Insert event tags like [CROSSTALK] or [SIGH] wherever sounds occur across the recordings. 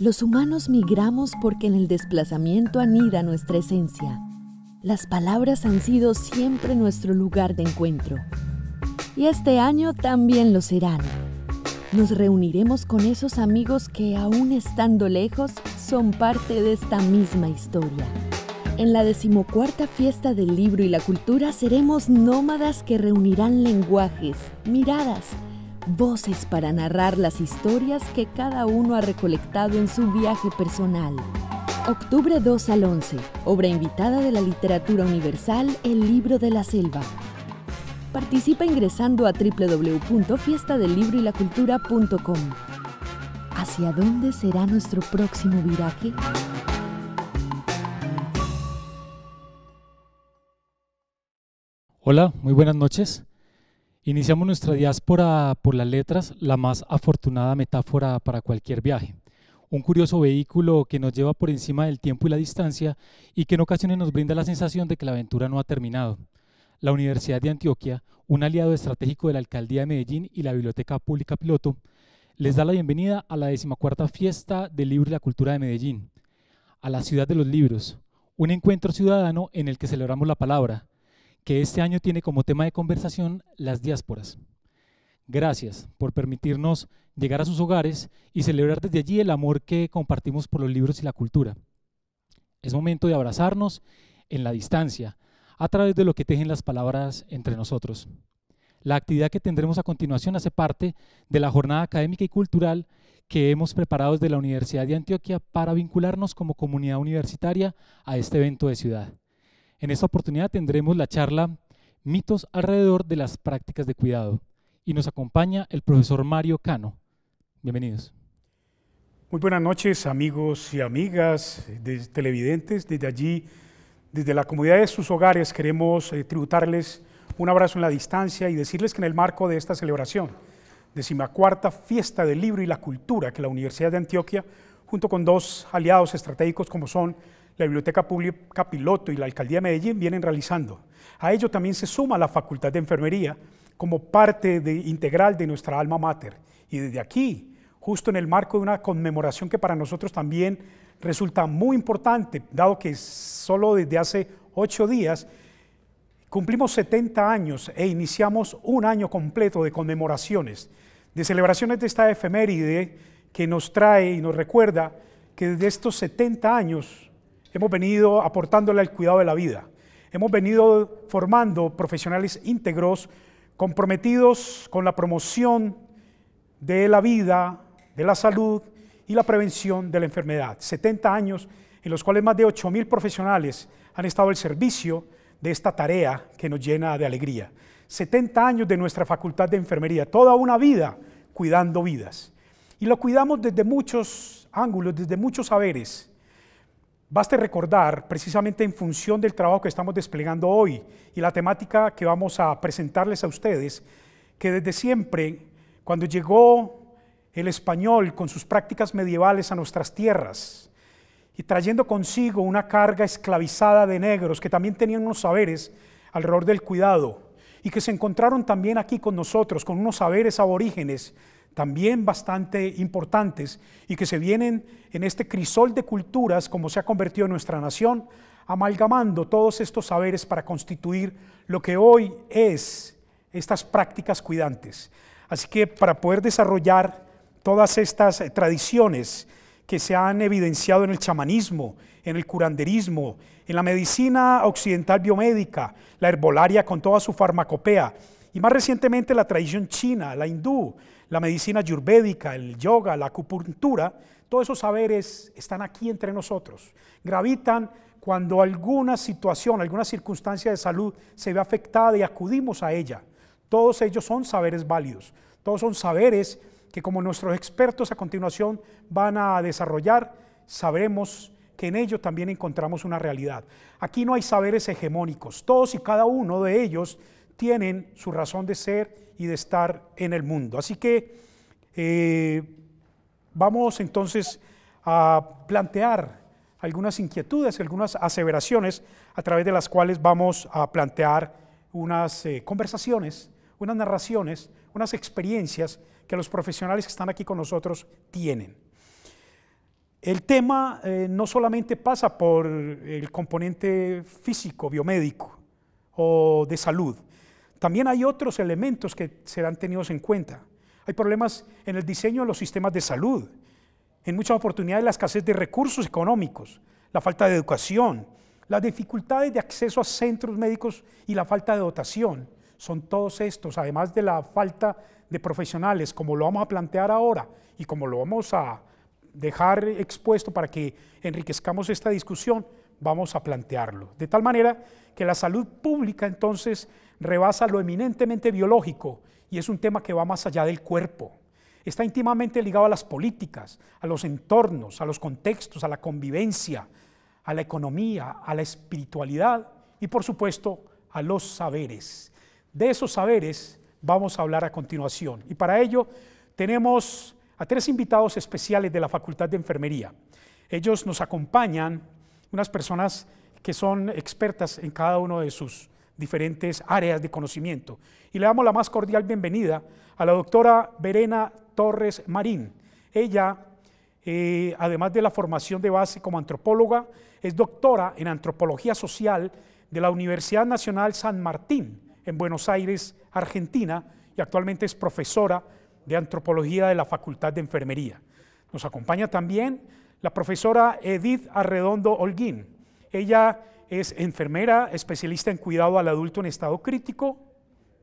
Los humanos migramos porque en el desplazamiento anida nuestra esencia. Las palabras han sido siempre nuestro lugar de encuentro. Y este año también lo serán. Nos reuniremos con esos amigos que, aún estando lejos, son parte de esta misma historia. En la decimocuarta fiesta del libro y la cultura seremos nómadas que reunirán lenguajes, miradas, voces para narrar las historias que cada uno ha recolectado en su viaje personal. Octubre 2 al 11, obra invitada de la literatura universal El libro de la selva. Participa ingresando a www.fiestadelibroylacultura.com. ¿Hacia dónde será nuestro próximo viraje? Hola, muy buenas noches. Iniciamos nuestra diáspora por las letras, la más afortunada metáfora para cualquier viaje. Un curioso vehículo que nos lleva por encima del tiempo y la distancia y que en ocasiones nos brinda la sensación de que la aventura no ha terminado. La Universidad de Antioquia, un aliado estratégico de la Alcaldía de Medellín y la Biblioteca Pública Piloto, les da la bienvenida a la decimacuarta fiesta del libro y la cultura de Medellín, a la ciudad de los libros, un encuentro ciudadano en el que celebramos la palabra, que este año tiene como tema de conversación las diásporas. Gracias por permitirnos llegar a sus hogares y celebrar desde allí el amor que compartimos por los libros y la cultura. Es momento de abrazarnos en la distancia, a través de lo que tejen las palabras entre nosotros. La actividad que tendremos a continuación hace parte de la jornada académica y cultural que hemos preparado desde la Universidad de Antioquia para vincularnos como comunidad universitaria a este evento de ciudad. En esta oportunidad tendremos la charla Mitos alrededor de las prácticas de cuidado y nos acompaña el profesor Mario Cano. Bienvenidos. Muy buenas noches amigos y amigas de televidentes. Desde allí, desde la comunidad de sus hogares, queremos eh, tributarles un abrazo en la distancia y decirles que en el marco de esta celebración, decimacuarta fiesta del libro y la cultura que la Universidad de Antioquia, junto con dos aliados estratégicos como son la Biblioteca Pública Piloto y la Alcaldía de Medellín vienen realizando. A ello también se suma la Facultad de Enfermería como parte integral de nuestra alma mater. Y desde aquí, justo en el marco de una conmemoración que para nosotros también resulta muy importante, dado que solo desde hace ocho días cumplimos 70 años e iniciamos un año completo de conmemoraciones, de celebraciones de esta efeméride que nos trae y nos recuerda que desde estos 70 años Hemos venido aportándole al cuidado de la vida. Hemos venido formando profesionales íntegros comprometidos con la promoción de la vida, de la salud y la prevención de la enfermedad. 70 años en los cuales más de 8.000 profesionales han estado al servicio de esta tarea que nos llena de alegría. 70 años de nuestra facultad de enfermería, toda una vida cuidando vidas. Y lo cuidamos desde muchos ángulos, desde muchos saberes. Baste recordar, precisamente en función del trabajo que estamos desplegando hoy y la temática que vamos a presentarles a ustedes, que desde siempre, cuando llegó el español con sus prácticas medievales a nuestras tierras y trayendo consigo una carga esclavizada de negros que también tenían unos saberes alrededor del cuidado y que se encontraron también aquí con nosotros, con unos saberes aborígenes también bastante importantes y que se vienen en este crisol de culturas como se ha convertido en nuestra nación, amalgamando todos estos saberes para constituir lo que hoy es estas prácticas cuidantes. Así que para poder desarrollar todas estas eh, tradiciones que se han evidenciado en el chamanismo, en el curanderismo, en la medicina occidental biomédica, la herbolaria con toda su farmacopea, y más recientemente la tradición china, la hindú, la medicina ayurvédica, el yoga, la acupuntura, todos esos saberes están aquí entre nosotros. Gravitan cuando alguna situación, alguna circunstancia de salud se ve afectada y acudimos a ella. Todos ellos son saberes válidos, todos son saberes que como nuestros expertos a continuación van a desarrollar, sabremos que en ello también encontramos una realidad. Aquí no hay saberes hegemónicos, todos y cada uno de ellos tienen su razón de ser y de estar en el mundo. Así que eh, vamos entonces a plantear algunas inquietudes, algunas aseveraciones a través de las cuales vamos a plantear unas eh, conversaciones, unas narraciones, unas experiencias que los profesionales que están aquí con nosotros tienen. El tema eh, no solamente pasa por el componente físico, biomédico o de salud, también hay otros elementos que serán tenidos en cuenta. Hay problemas en el diseño de los sistemas de salud, en muchas oportunidades la escasez de recursos económicos, la falta de educación, las dificultades de acceso a centros médicos y la falta de dotación. Son todos estos, además de la falta de profesionales, como lo vamos a plantear ahora y como lo vamos a dejar expuesto para que enriquezcamos esta discusión, vamos a plantearlo. De tal manera que la salud pública entonces rebasa lo eminentemente biológico y es un tema que va más allá del cuerpo. Está íntimamente ligado a las políticas, a los entornos, a los contextos, a la convivencia, a la economía, a la espiritualidad y por supuesto a los saberes. De esos saberes vamos a hablar a continuación. Y para ello tenemos a tres invitados especiales de la Facultad de Enfermería. Ellos nos acompañan, unas personas que son expertas en cada uno de sus diferentes áreas de conocimiento. Y le damos la más cordial bienvenida a la doctora Verena Torres Marín. Ella, eh, además de la formación de base como antropóloga, es doctora en antropología social de la Universidad Nacional San Martín en Buenos Aires, Argentina, y actualmente es profesora de antropología de la Facultad de Enfermería. Nos acompaña también la profesora Edith Arredondo Holguín. Ella es enfermera, especialista en cuidado al adulto en estado crítico,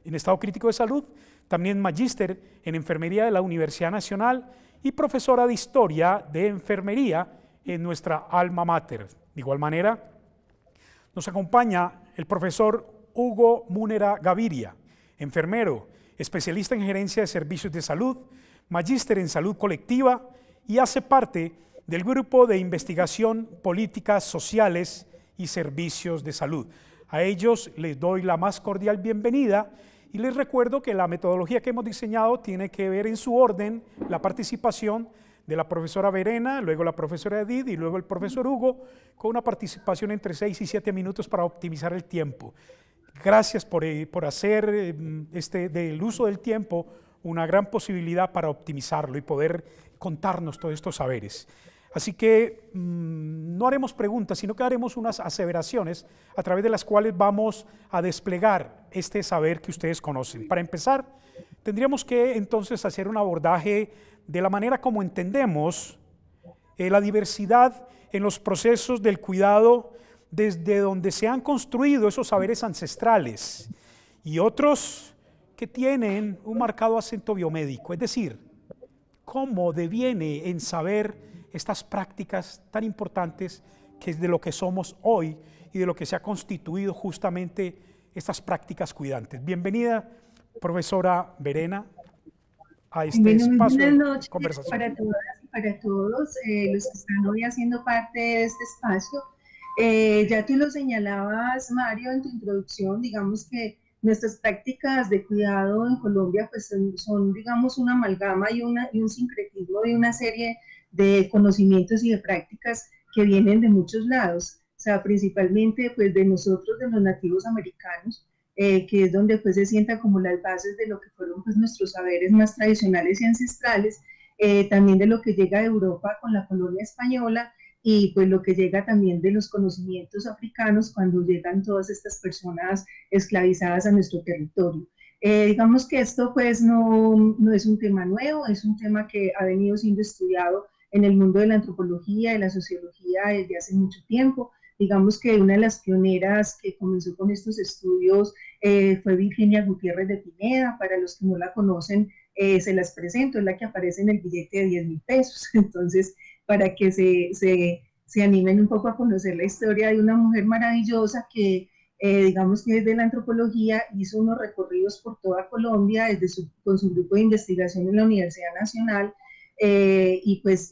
en estado crítico de salud, también magíster en enfermería de la Universidad Nacional y profesora de historia de enfermería en nuestra alma mater. De igual manera, nos acompaña el profesor Hugo Múnera Gaviria, enfermero, especialista en gerencia de servicios de salud, magíster en salud colectiva y hace parte del grupo de investigación políticas sociales y servicios de salud. A ellos les doy la más cordial bienvenida y les recuerdo que la metodología que hemos diseñado tiene que ver en su orden la participación de la profesora Verena, luego la profesora Edith y luego el profesor Hugo, con una participación entre 6 y 7 minutos para optimizar el tiempo. Gracias por, eh, por hacer eh, este, del uso del tiempo una gran posibilidad para optimizarlo y poder contarnos todos estos saberes. Así que mm, no haremos preguntas, sino que haremos unas aseveraciones a través de las cuales vamos a desplegar este saber que ustedes conocen. Para empezar, tendríamos que entonces hacer un abordaje de la manera como entendemos eh, la diversidad en los procesos del cuidado desde donde se han construido esos saberes ancestrales y otros que tienen un marcado acento biomédico, es decir, cómo deviene en saber estas prácticas tan importantes que es de lo que somos hoy y de lo que se ha constituido justamente estas prácticas cuidantes. Bienvenida, profesora Verena, a este espacio de conversación. Para todas y para todos eh, los que están hoy haciendo parte de este espacio. Eh, ya tú lo señalabas, Mario, en tu introducción, digamos que nuestras prácticas de cuidado en Colombia pues son, digamos, una amalgama y, una, y un sincretismo de una serie de conocimientos y de prácticas que vienen de muchos lados, sea, principalmente pues de nosotros, de los nativos americanos, eh, que es donde pues se sientan como las bases de lo que fueron pues nuestros saberes más tradicionales y ancestrales, eh, también de lo que llega de Europa con la colonia española y pues lo que llega también de los conocimientos africanos cuando llegan todas estas personas esclavizadas a nuestro territorio. Eh, digamos que esto pues no, no es un tema nuevo, es un tema que ha venido siendo estudiado en el mundo de la antropología y la sociología desde hace mucho tiempo. Digamos que una de las pioneras que comenzó con estos estudios eh, fue Virginia Gutiérrez de Pineda, para los que no la conocen, eh, se las presento, es la que aparece en el billete de 10 mil pesos, [LAUGHS] entonces para que se, se, se, animen un poco a conocer la historia de una mujer maravillosa que, eh, digamos que desde la antropología hizo unos recorridos por toda Colombia desde su, con su grupo de investigación en la Universidad Nacional y pues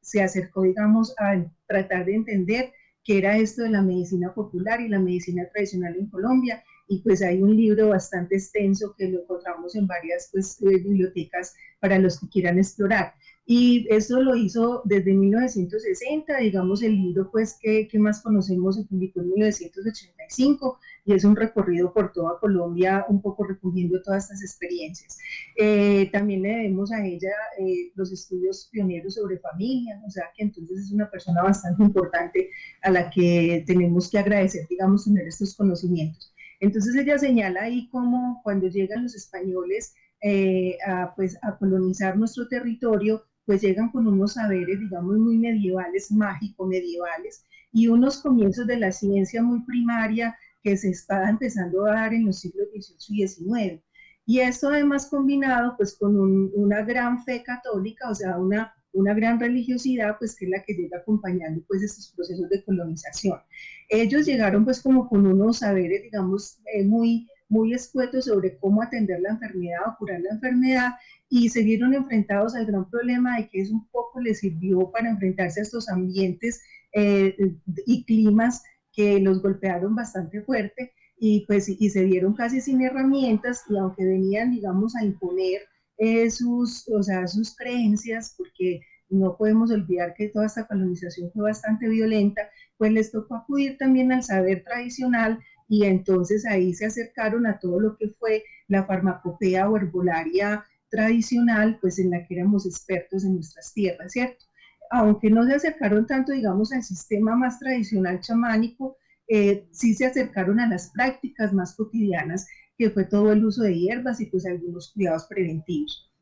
se acercó, digamos, a tratar de entender qué era esto de la medicina popular y la medicina tradicional en Colombia y pues hay un libro bastante extenso que lo encontramos en varias pues, eh, bibliotecas para los que quieran explorar. Y eso lo hizo desde 1960, digamos, el libro pues que, que, más conocemos se publicó en 1985 y es un recorrido por toda Colombia, un poco recogiendo todas estas experiencias. Eh, también le debemos a ella eh, los estudios pioneros sobre familia, o sea que entonces es una persona bastante importante a la que tenemos que agradecer, digamos, tener estos conocimientos. Entonces ella señala ahí cómo cuando llegan los españoles eh, a, pues, a colonizar nuestro territorio, pues llegan con unos saberes, digamos, muy medievales, mágico-medievales, y unos comienzos de la ciencia muy primaria que se está empezando a dar en los siglos XVIII y XIX. Y esto además combinado pues con una gran fe católica, o sea, una, una gran religiosidad, pues que es la que llega acompañando pues estos procesos de colonización. Ellos llegaron pues como con unos saberes, digamos, eh, muy, muy escuetos sobre cómo atender la enfermedad o curar la enfermedad y se vieron enfrentados al gran problema de que eso un poco les sirvió para enfrentarse a estos ambientes eh, y climas que los golpearon bastante fuerte y pues y se vieron casi sin herramientas y aunque venían digamos a imponer eh, sus, o sea, sus creencias porque no podemos olvidar que toda esta colonización fue bastante violenta, pues les tocó acudir también al saber tradicional y entonces ahí se acercaron a todo lo que fue la farmacopea o herbolaria tradicional, pues en la que éramos expertos en nuestras tierras, ¿cierto? Aunque no se acercaron tanto, digamos, al sistema más tradicional chamánico, eh, sí se acercaron a las prácticas más cotidianas, que fue todo el uso de hierbas y pues algunos cuidados preventivos.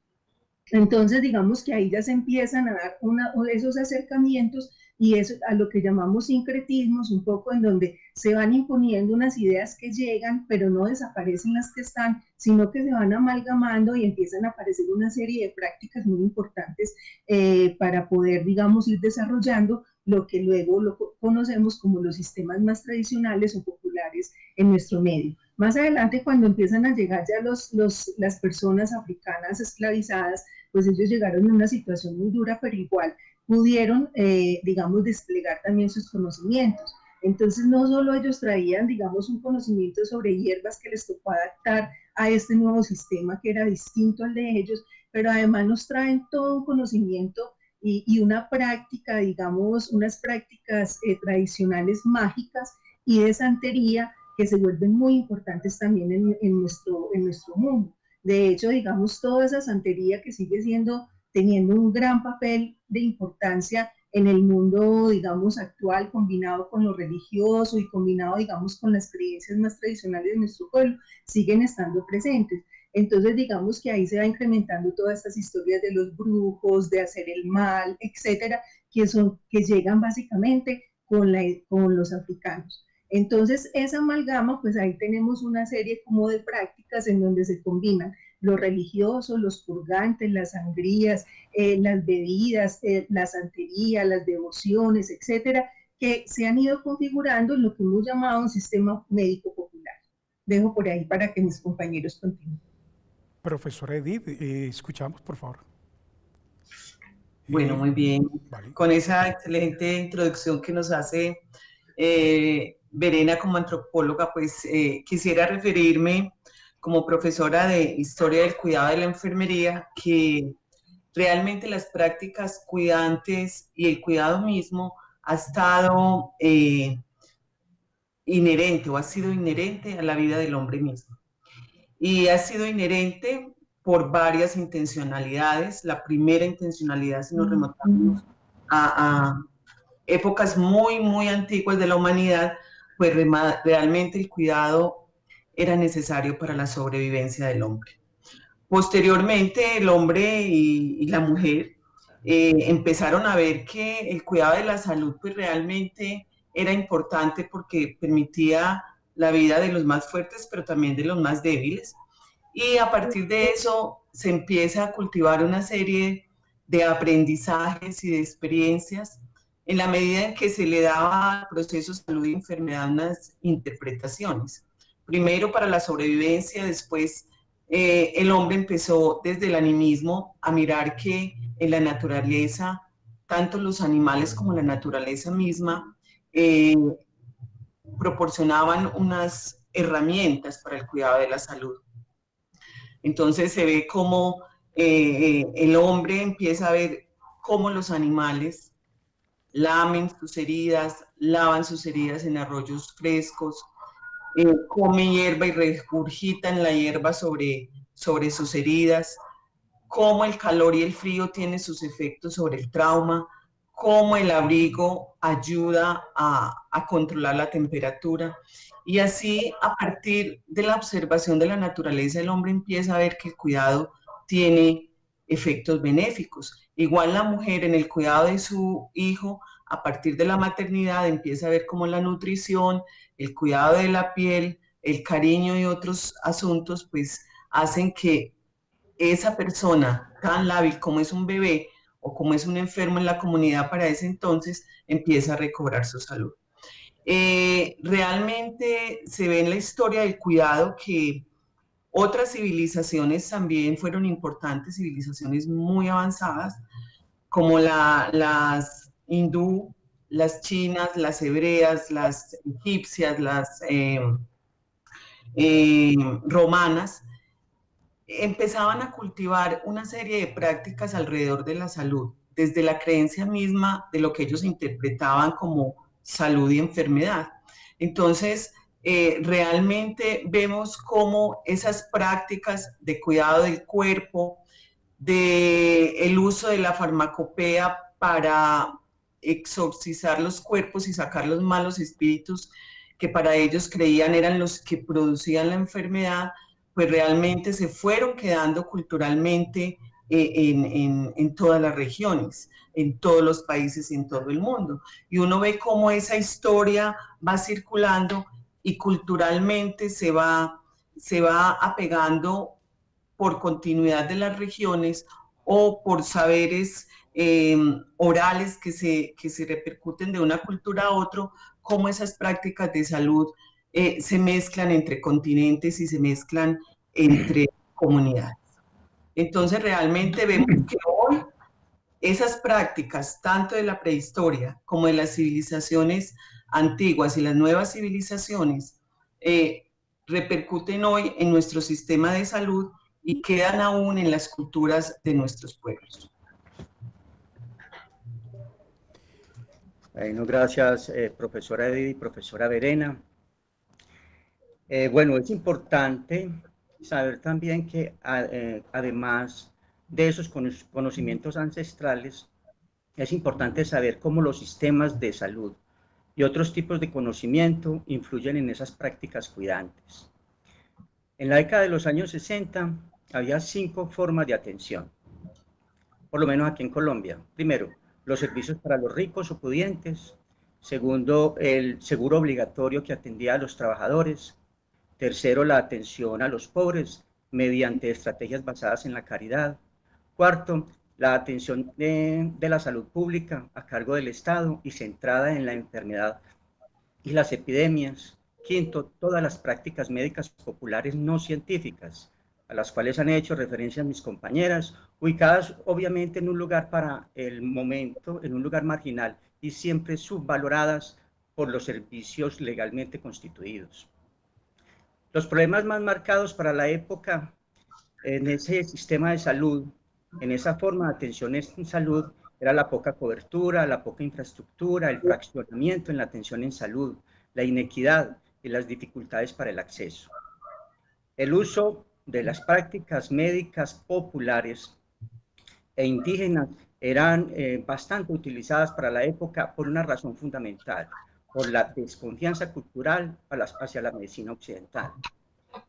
Entonces, digamos que ahí ya se empiezan a dar una, esos acercamientos y eso a lo que llamamos sincretismos, un poco en donde se van imponiendo unas ideas que llegan, pero no desaparecen las que están, sino que se van amalgamando y empiezan a aparecer una serie de prácticas muy importantes eh, para poder, digamos, ir desarrollando lo que luego lo conocemos como los sistemas más tradicionales o populares en nuestro medio. Más adelante, cuando empiezan a llegar ya los, los, las personas africanas esclavizadas, pues ellos llegaron en una situación muy dura, pero igual pudieron, eh, digamos, desplegar también sus conocimientos. Entonces, no solo ellos traían, digamos, un conocimiento sobre hierbas que les tocó adaptar a este nuevo sistema que era distinto al de ellos, pero además nos traen todo un conocimiento y, una práctica, digamos, unas prácticas eh, tradicionales mágicas y de santería que se vuelven muy importantes también en, en, nuestro, en nuestro mundo. De hecho, digamos, toda esa santería que sigue siendo teniendo un gran papel de importancia en el mundo, digamos, actual, combinado con lo religioso y combinado, digamos, con las creencias más tradicionales de nuestro pueblo, siguen estando presentes. Entonces, digamos que ahí se va incrementando todas estas historias de los brujos, de hacer el mal, etcétera, que, son, que llegan básicamente con, la, con los africanos. Entonces, esa amalgama, pues ahí tenemos una serie como de prácticas en donde se combinan los religiosos, los purgantes, las sangrías, eh, las bebidas, eh, la santería, las devociones, etcétera, que se han ido configurando en lo que hemos llamado un sistema médico popular. Dejo por ahí para que mis compañeros continúen. Profesora Edith, eh, escuchamos, por favor. Bueno, muy bien. Con esa excelente introducción que nos hace Verena como antropóloga, pues quisiera referirme como profesora de Historia del Cuidado de la Enfermería que realmente las prácticas cuidantes y el cuidado mismo ha estado eh, inherente o ha sido inherente a la vida del hombre mismo. Y ha sido inherente por varias intencionalidades. La primera intencionalidad, si nos remontamos a, a épocas muy, muy antiguas de la humanidad, pues realmente el cuidado era necesario para la sobrevivencia del hombre. Posteriormente, el hombre y, la mujer eh, empezaron a ver que el cuidado de la salud pues realmente era importante porque permitía la vida de los más fuertes, pero también de los más débiles. Y a partir de eso se empieza a cultivar una serie de aprendizajes y de experiencias en la medida en que se le daba al proceso salud y enfermedad unas interpretaciones primero para la sobrevivencia, después eh, el hombre empezó desde el animismo a mirar que en la naturaleza, tanto los animales como la naturaleza misma, eh, proporcionaban unas herramientas para el cuidado de la salud. Entonces se ve como eh, el hombre empieza a ver cómo los animales lamen sus heridas, lavan sus heridas en arroyos frescos, eh, come hierba y regurgitan la hierba sobre, sobre sus heridas, cómo el calor y el frío tienen sus efectos sobre el trauma, cómo el abrigo ayuda a, a, controlar la temperatura. Y así, a partir de la observación de la naturaleza, el hombre empieza a ver que el cuidado tiene efectos benéficos. Igual la mujer en el cuidado de su hijo, a partir de la maternidad, empieza a ver cómo la nutrición, el cuidado de la piel, el cariño y otros asuntos, pues hacen que esa persona tan lábil como es un bebé o como es un enfermo en la comunidad para ese entonces, empieza a recobrar su salud. Eh, realmente se ve en la historia del cuidado que otras civilizaciones también fueron importantes, civilizaciones muy avanzadas, como las hindú, las chinas, las hebreas, las egipcias, las eh, eh, romanas, empezaban a cultivar una serie de prácticas alrededor de la salud, desde la creencia misma de lo que ellos interpretaban como salud y enfermedad. Entonces, eh, realmente vemos cómo esas prácticas de cuidado del cuerpo, de el uso de la farmacopea para exorcizar los cuerpos y sacar los malos espíritus que para ellos creían eran los que producían la enfermedad, pues realmente se fueron quedando culturalmente eh, en, todas las regiones, en todos los países en todo el mundo. Y uno ve cómo esa historia va circulando y culturalmente se va, se va apegando por continuidad de las regiones o por saberes Em, orales que se, que se repercuten de una cultura a otro, cómo esas prácticas de salud eh, se mezclan entre continentes y se mezclan entre comunidades. Entonces realmente vemos que hoy esas prácticas, tanto de la prehistoria como de las civilizaciones antiguas y las nuevas civilizaciones, eh, repercuten hoy en nuestro sistema de salud y quedan aún en las culturas de nuestros pueblos. Bueno, gracias, eh, profesora Edith y profesora Verena. Eh, bueno, es importante saber también que eh, además de esos conocimientos ancestrales, es importante saber cómo los sistemas de salud y otros tipos de conocimiento influyen en esas prácticas cuidantes. En la década de los años 60 había cinco formas de atención, por lo menos aquí en Colombia. Primero, los servicios para los ricos o pudientes. Segundo, el seguro obligatorio que atendía a los trabajadores. Tercero, la atención a los pobres mediante estrategias basadas en la caridad. Cuarto, la atención de, la salud pública a cargo del Estado y centrada en la enfermedad y las epidemias. Quinto, todas las prácticas médicas populares no científicas, a las cuales han hecho referencia mis compañeras, ubicadas obviamente en un lugar para el momento, en un lugar marginal y siempre subvaloradas por los servicios legalmente constituidos. Los problemas más marcados para la época en ese sistema de salud, en esa forma de atención en salud, era la poca cobertura, la poca infraestructura, el fraccionamiento en la atención en salud, la inequidad y las dificultades para el acceso. El uso de las prácticas médicas populares e indígenas eran eh, bastante utilizadas para la época por una razón fundamental, por la desconfianza cultural hacia la medicina occidental.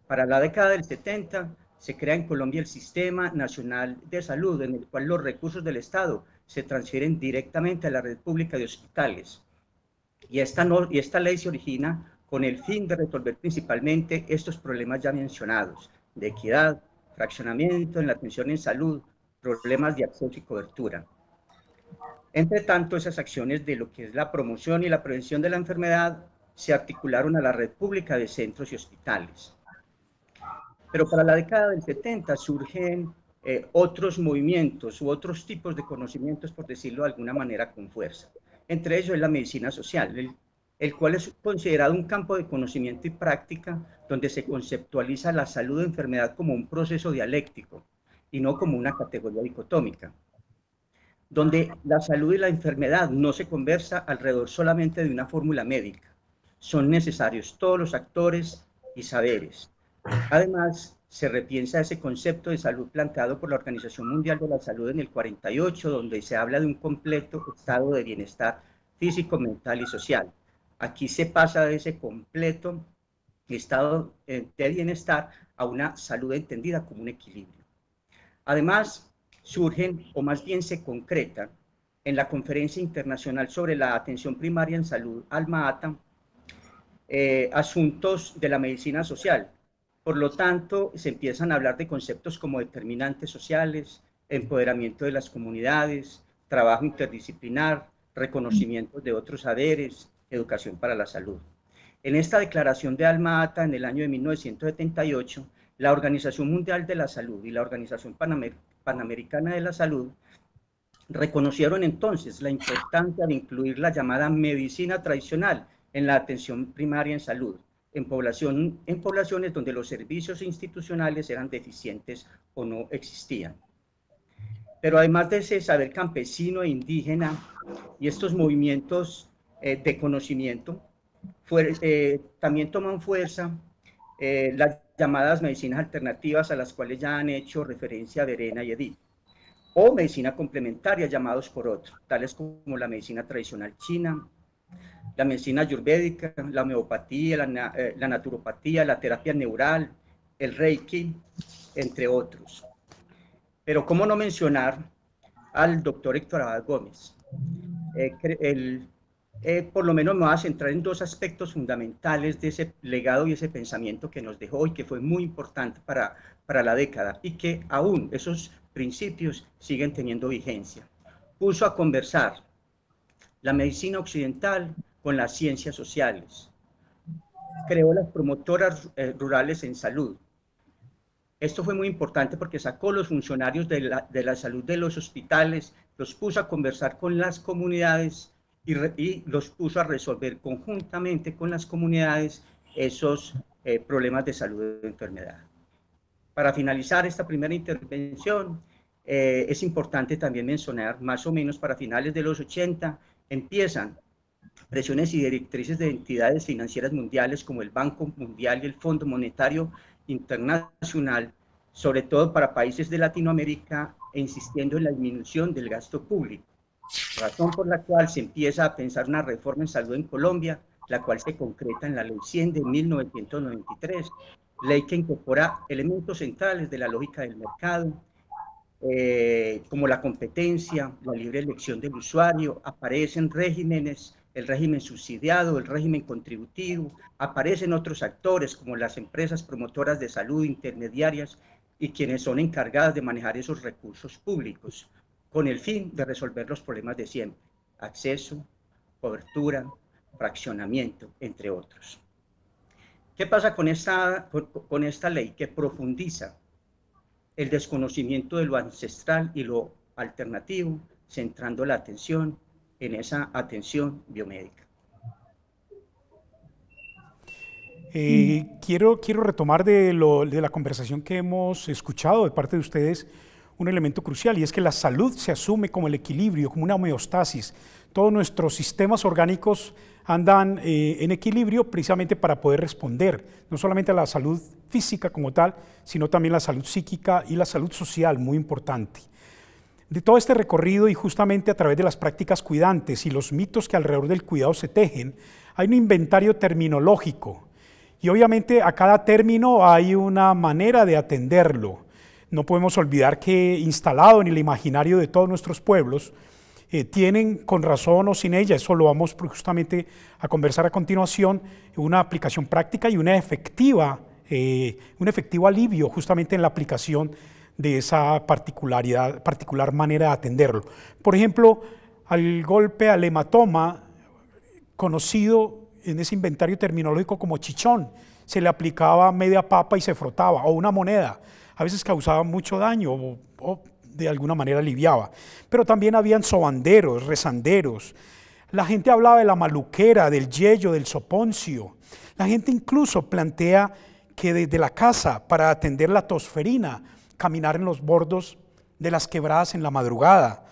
Para la década del 70 se crea en Colombia el Sistema Nacional de Salud, en el cual los recursos del Estado se transfieren directamente a la red pública de hospitales. Y esta, y esta ley se origina con el fin de resolver principalmente estos problemas ya mencionados, de equidad, fraccionamiento en la atención en salud, problemas de acceso y cobertura. Entre tanto, esas acciones de lo que es la promoción y la prevención de la enfermedad se articularon a la red pública de centros y hospitales. Pero para la década del 70 surgen eh, otros movimientos u otros tipos de conocimientos, por decirlo de alguna manera, con fuerza. Entre ellos es la medicina social, el cual es considerado un campo de conocimiento y práctica donde se conceptualiza la salud o enfermedad como un proceso dialéctico y no como una categoría dicotómica. donde la salud y la enfermedad no se conversa alrededor solamente de una fórmula médica. Son necesarios todos los actores y saberes. Además, se repiensa ese concepto de salud planteado por la Organización Mundial de la Salud en el 48, donde se habla de un completo estado de bienestar físico, mental y social. Aquí se pasa de ese completo estado de bienestar a una salud entendida como un equilibrio. Además, surgen, o más bien se concretan, en la Conferencia Internacional sobre la Atención Primaria en Salud, Alma-Ata, eh, asuntos de la medicina social. Por lo tanto, se empiezan a hablar de conceptos como determinantes sociales, empoderamiento de las comunidades, trabajo interdisciplinar, reconocimiento de otros saberes, educación para la salud. En esta declaración de Alma-Ata en el año de 1978, la Organización Mundial de la Salud y la Organización Panamericana de la Salud reconocieron entonces la importancia de incluir la llamada medicina tradicional en la atención primaria en salud, en, en poblaciones donde los servicios institucionales eran deficientes o no existían. Pero además de ese saber campesino e indígena y estos movimientos eh, de conocimiento, eh, también toman fuerza eh, las llamadas medicinas alternativas a las cuales ya han hecho referencia Verena y Edith, o medicina complementaria llamados por otros, tales como la medicina tradicional china, la medicina ayurvédica, la homeopatía, la naturopatía, la terapia neural, el reiki, entre otros. Pero cómo no mencionar al doctor Héctor Abad Gómez, el eh, por lo menos me voy a centrar en dos aspectos fundamentales de ese legado y ese pensamiento que nos dejó y que fue muy importante para, para la década y que aún esos principios siguen teniendo vigencia. Puso a conversar la medicina occidental con las ciencias sociales. Creó las promotoras eh, rurales en salud. Esto fue muy importante porque sacó los funcionarios de la, de la salud de los hospitales, los puso a conversar con las comunidades y, los puso a resolver conjuntamente con las comunidades esos eh, problemas de salud de enfermedad. Para finalizar esta primera intervención, eh, es importante también mencionar, más o menos para finales de los 80, empiezan presiones y directrices de entidades financieras mundiales como el Banco Mundial y el Fondo Monetario Internacional, sobre todo para países de Latinoamérica, insistiendo en la disminución del gasto público razón por la cual se empieza a pensar una reforma en salud en Colombia, la cual se concreta en la Ley 100 de 1993, ley que incorpora elementos centrales de la lógica del mercado, eh, como la competencia, la libre elección del usuario, aparecen regímenes, el régimen subsidiado, el régimen contributivo, aparecen otros actores como las empresas promotoras de salud intermediarias y quienes son encargadas de manejar esos recursos públicos con el fin de resolver los problemas de siempre, acceso, cobertura, fraccionamiento, entre otros. ¿Qué pasa con esta, con esta ley que profundiza el desconocimiento de lo ancestral y lo alternativo, centrando la atención en esa atención biomédica? Eh, quiero, quiero retomar de, lo, de la conversación que hemos escuchado de parte de ustedes un elemento crucial y es que la salud se asume como el equilibrio, como una homeostasis. Todos nuestros sistemas orgánicos andan eh, en equilibrio precisamente para poder responder no solamente a la salud física como tal, sino también la salud psíquica y la salud social, muy importante. De todo este recorrido y justamente a través de las prácticas cuidantes y los mitos que alrededor del cuidado se tejen, hay un inventario terminológico y obviamente a cada término hay una manera de atenderlo. No podemos olvidar que instalado en el imaginario de todos nuestros pueblos, eh, tienen con razón o sin ella, eso lo vamos justamente a conversar a continuación, una aplicación práctica y una efectiva, eh, un efectivo alivio justamente en la aplicación de esa particularidad, particular manera de atenderlo. Por ejemplo, al golpe, al hematoma, conocido en ese inventario terminológico como chichón, se le aplicaba media papa y se frotaba, o una moneda a veces causaba mucho daño o, de alguna manera aliviaba. Pero también habían sobanderos, rezanderos. La gente hablaba de la maluquera, del yello, del soponcio. La gente incluso plantea que desde la casa, para atender la tosferina, caminar en los bordos de las quebradas en la madrugada.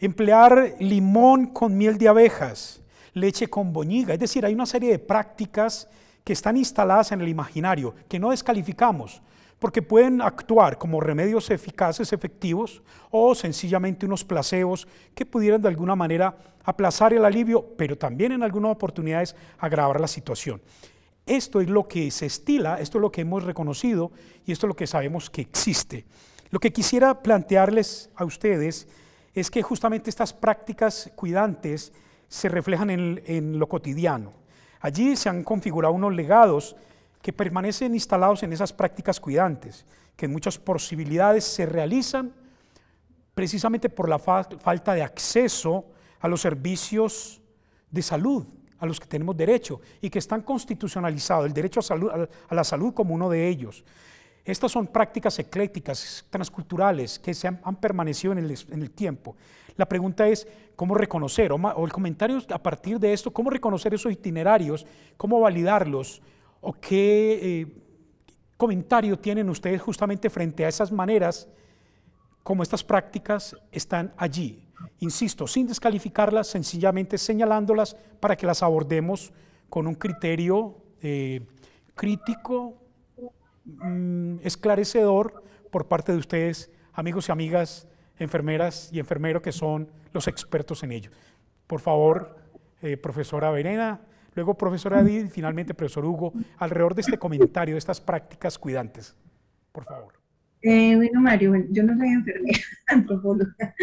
emplear limón con miel de abejas, leche con boñiga. Es decir, hay una serie de prácticas que están instaladas en el imaginario, que no descalificamos, porque pueden actuar como remedios eficaces, efectivos, o sencillamente unos placebos que pudieran de alguna manera aplazar el alivio, pero también en algunas oportunidades agravar la situación. Esto es lo que se estila, esto es lo que hemos reconocido y esto es lo que sabemos que existe. Lo que quisiera plantearles a ustedes es que justamente estas prácticas cuidantes se reflejan en, lo cotidiano. Allí se han configurado unos legados que permanecen instalados en esas prácticas cuidantes, que en muchas posibilidades se realizan precisamente por la falta de acceso a los servicios de salud a los que tenemos derecho y que están constitucionalizados, el derecho a, la salud como uno de ellos. Estas son prácticas eclécticas, transculturales, que se han, permanecido en el, tiempo. La pregunta es, ¿cómo reconocer? O, el comentario a partir de esto, ¿cómo reconocer esos itinerarios? ¿Cómo validarlos? ¿O qué eh, comentario tienen ustedes justamente frente a esas maneras como estas prácticas están allí? Insisto, sin descalificarlas, sencillamente señalándolas para que las abordemos con un criterio eh, crítico, Mm, esclarecedor por parte de ustedes, amigos y amigas, enfermeras y enfermeros que son los expertos en ello. Por favor, eh, profesora Verena, luego profesora Edith y finalmente profesor Hugo, alrededor de este comentario, de estas prácticas cuidantes. Por favor. Eh, bueno, Mario, yo no soy enfermera, [LAUGHS] antropóloga.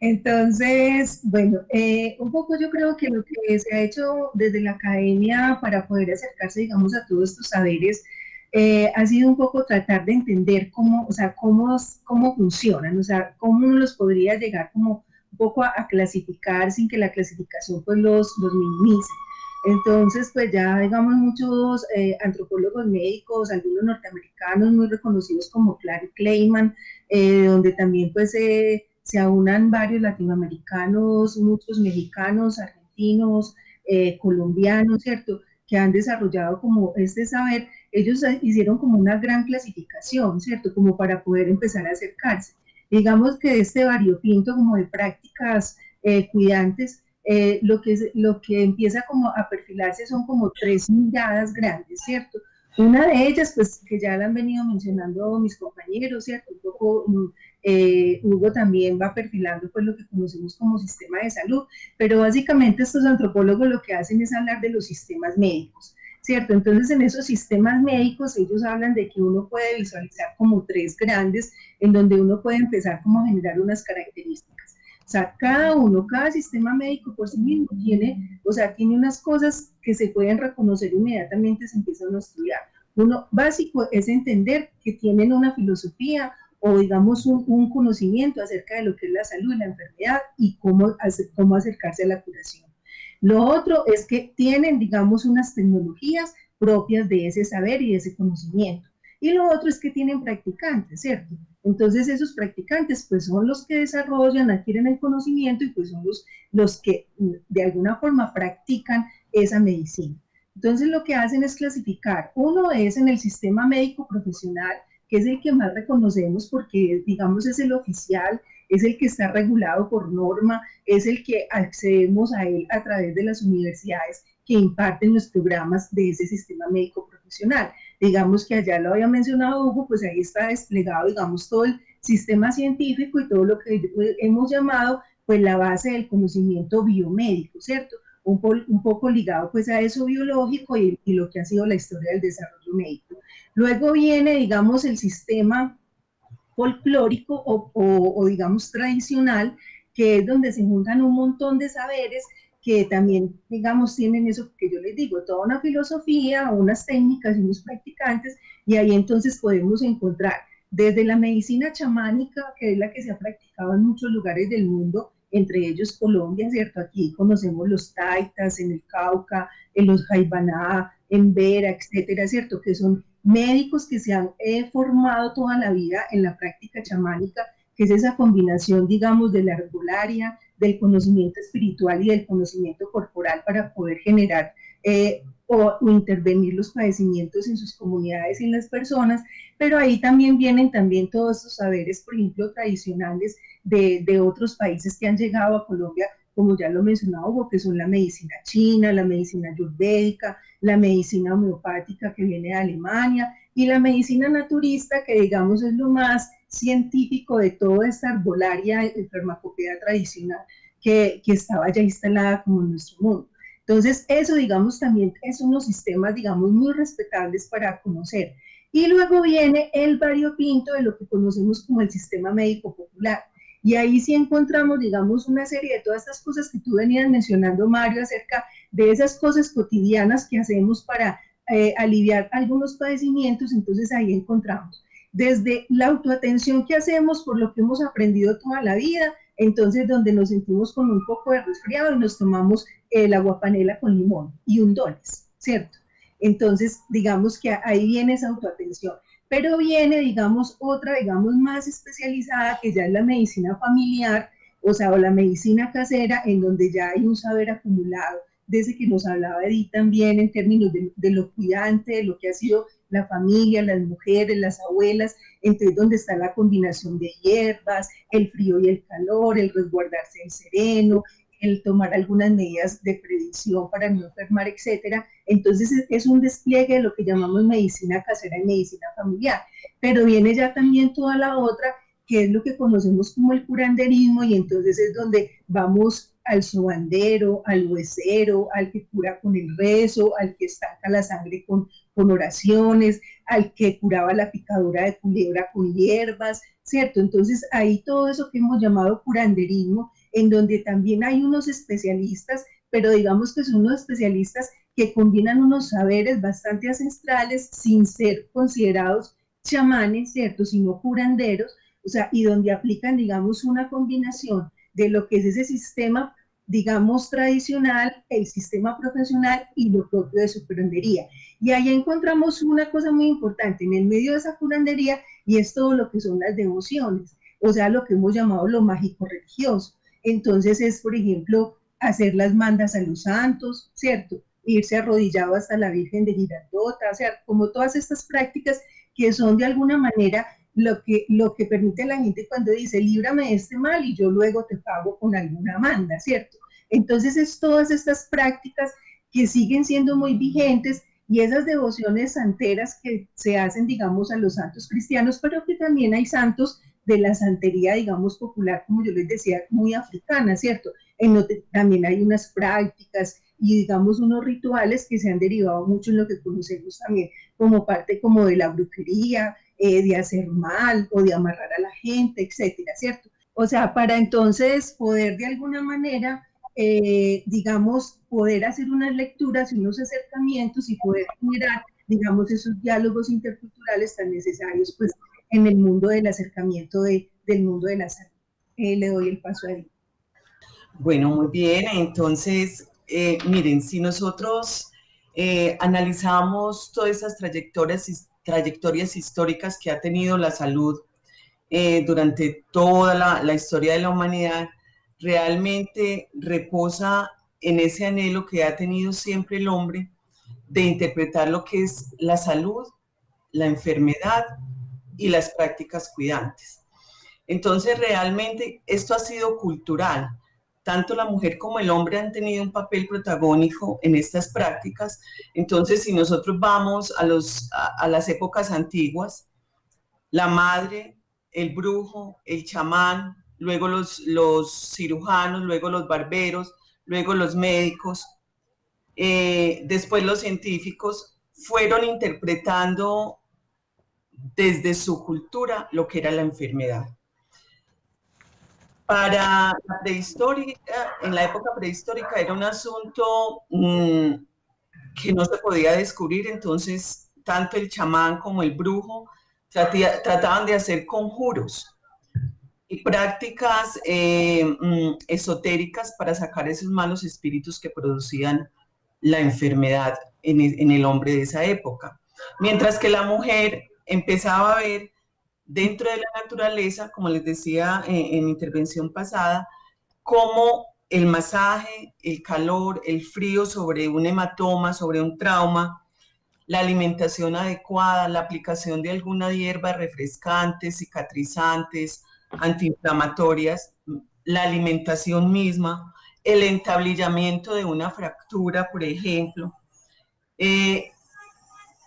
Entonces, bueno, eh, un poco yo creo que lo que se ha hecho desde la academia para poder acercarse, digamos, a todos estos saberes eh, ha sido un poco tratar de entender cómo, o sea, cómo, cómo funcionan, o sea, cómo uno los podría llegar como un poco a, clasificar sin que la clasificación pues los, los minimice. Entonces, pues ya digamos muchos eh, antropólogos médicos, algunos norteamericanos muy reconocidos como Clary Clayman, eh, donde también pues se aunan varios latinoamericanos, muchos mexicanos, argentinos, colombianos, ¿cierto? Que han desarrollado como este saber ellos hicieron como una gran clasificación, ¿cierto? Como para poder empezar a acercarse. Digamos que este variopinto como de prácticas eh, cuidantes, eh, lo, que, lo que empieza como a perfilarse son como tres miradas grandes, ¿cierto? Una de ellas, pues que ya la han venido mencionando mis compañeros, ¿cierto? Un poco mm, eh, Hugo también va perfilando pues lo que conocemos como sistema de salud, pero básicamente estos antropólogos lo que hacen es hablar de los sistemas médicos. ¿cierto? Entonces en esos sistemas médicos ellos hablan de que uno puede visualizar como tres grandes en donde uno puede empezar como a generar unas características. O sea, cada uno, cada sistema médico por sí mismo tiene, o sea, tiene unas cosas que se pueden reconocer inmediatamente, se empiezan a estudiar. Uno básico es entender que tienen una filosofía o digamos un, conocimiento acerca de lo que es la salud, la enfermedad y cómo, cómo acercarse a la curación. Lo otro es que tienen, digamos, unas tecnologías propias de ese saber y de ese conocimiento. Y lo otro es que tienen practicantes, ¿cierto? Entonces esos practicantes pues son los que desarrollan, adquieren el conocimiento y pues son los, los que mm, de alguna forma practican esa medicina. Entonces lo que hacen es clasificar. Uno es en el sistema médico profesional, que es el que más reconocemos porque digamos es el oficial, es el que está regulado por norma, es el que accedemos a él a través de las universidades que imparten los programas de ese sistema médico profesional. Digamos que allá lo había mencionado Hugo, pues ahí está desplegado, digamos, todo el sistema científico y todo lo que hemos llamado, pues la base del conocimiento biomédico, ¿cierto? Un, poco ligado pues a eso biológico y, y lo que ha sido la historia del desarrollo médico. Luego viene, digamos, el sistema folclórico o, digamos tradicional, que es donde se juntan un montón de saberes que también, digamos, tienen eso que yo les digo, toda una filosofía, unas técnicas y unos practicantes, y ahí entonces podemos encontrar desde la medicina chamánica, que es la que se ha practicado en muchos lugares del mundo, entre ellos Colombia, ¿cierto? Aquí conocemos los taitas, en el Cauca, en los Jaibaná, en Vera, etcétera, ¿cierto? Que son médicos que se han eh, formado toda la vida en la práctica chamánica, que es esa combinación, digamos, de la herbolaria, del conocimiento espiritual y del conocimiento corporal para poder generar eh, o, intervenir los padecimientos en sus comunidades y en las personas, pero ahí también vienen también todos estos saberes, por ejemplo, tradicionales de, de otros países que han llegado a Colombia, como ya lo mencionaba Hugo, que son la medicina china, la medicina ayurvédica, la medicina homeopática que viene de Alemania y la medicina naturista, que digamos es lo más científico de toda esta arbolaria de farmacopea tradicional que, que estaba ya instalada como en nuestro mundo. Entonces, eso, digamos, también es unos sistemas, digamos, muy respetables para conocer. Y luego viene el variopinto de lo que conocemos como el sistema médico popular. Y ahí sí encontramos, digamos, una serie de todas estas cosas que tú venías mencionando, Mario, acerca de esas cosas cotidianas que hacemos para eh, aliviar algunos padecimientos. Entonces ahí encontramos desde la autoatención que hacemos por lo que hemos aprendido toda la vida, entonces donde nos sentimos con un poco de resfriado y nos tomamos el agua panela con limón y un dones, ¿cierto? Entonces, digamos que ahí viene esa autoatención. Pero viene, digamos, otra, digamos, más especializada, que ya es la medicina familiar, o sea, o la medicina casera, en donde ya hay un saber acumulado, desde que nos hablaba Edith también en términos de, de lo cuidante, de lo que ha sido la familia, las mujeres, las abuelas, entonces donde está la combinación de hierbas, el frío y el calor, el resguardarse el sereno, el tomar algunas medidas de prevención para no enfermar, etcétera. Entonces es un despliegue de lo que llamamos medicina casera y medicina familiar. Pero viene ya también toda la otra, que es lo que conocemos como el curanderismo, y entonces es donde vamos al sobandero, al huesero, al que cura con el rezo, al que estanca la sangre con, con oraciones, al que curaba la picadura de culebra con hierbas, ¿cierto? Entonces ahí todo eso que hemos llamado curanderismo, en donde también hay unos especialistas, pero digamos que son unos especialistas que combinan unos saberes bastante ancestrales sin ser considerados chamanes, ¿cierto? Sino curanderos, o sea, y donde aplican, digamos, una combinación de lo que es ese sistema, digamos, tradicional, el sistema profesional y lo propio de su curandería. Y ahí encontramos una cosa muy importante en el medio de esa curandería y es todo lo que son las devociones, o sea, lo que hemos llamado lo mágico religioso. Entonces es, por ejemplo, hacer las mandas a los santos, ¿cierto? Irse arrodillado hasta la Virgen de Girardota, o sea, como todas estas prácticas que son de alguna manera lo que, lo que permite la gente cuando dice, líbrame de este mal y yo luego te pago con alguna manda, ¿cierto? Entonces es todas estas prácticas que siguen siendo muy vigentes y esas devociones santeras que se hacen, digamos, a los santos cristianos, pero que también hay santos de la santería, digamos, popular, como yo les decía, muy africana, ¿cierto? En donde también hay unas prácticas y, digamos, unos rituales que se han derivado mucho en lo que conocemos también como parte como de la brujería, eh, de hacer mal o de amarrar a la gente, etcétera, ¿cierto? O sea, para entonces poder de alguna manera, eh, digamos, poder hacer unas lecturas y unos acercamientos y poder generar, digamos, esos diálogos interculturales tan necesarios, pues, en el mundo del acercamiento de, del mundo de la salud. Eh, le doy el paso a él. Bueno, muy bien. Entonces, miren, si nosotros analizamos todas esas trayectorias, trayectorias históricas que ha tenido la salud durante toda la, la historia de la humanidad, realmente reposa en ese anhelo que ha tenido siempre el hombre de interpretar lo que es la salud, la enfermedad y las prácticas cuidantes. Entonces, realmente esto ha sido cultural. Tanto la mujer como el hombre han tenido un papel protagónico en estas prácticas. Entonces, si nosotros vamos a, las épocas antiguas, la madre, el brujo, el chamán, luego los, los cirujanos, luego los barberos, luego los médicos, eh, después los científicos, fueron interpretando desde su cultura lo que era la enfermedad. Para la prehistórica, en la época prehistórica era un asunto mm, que no se podía descubrir, entonces tanto el chamán como el brujo trataban de hacer conjuros y prácticas eh, mm, esotéricas para sacar esos malos espíritus que producían la enfermedad en, en el hombre de esa época. Mientras que la mujer empezaba a ver dentro de la naturaleza, como les decía en, mi intervención pasada, cómo el masaje, el calor, el frío sobre un hematoma, sobre un trauma, la alimentación adecuada, la aplicación de alguna hierba refrescantes, cicatrizantes, antiinflamatorias, la alimentación misma, el entablillamiento de una fractura, por ejemplo, eh,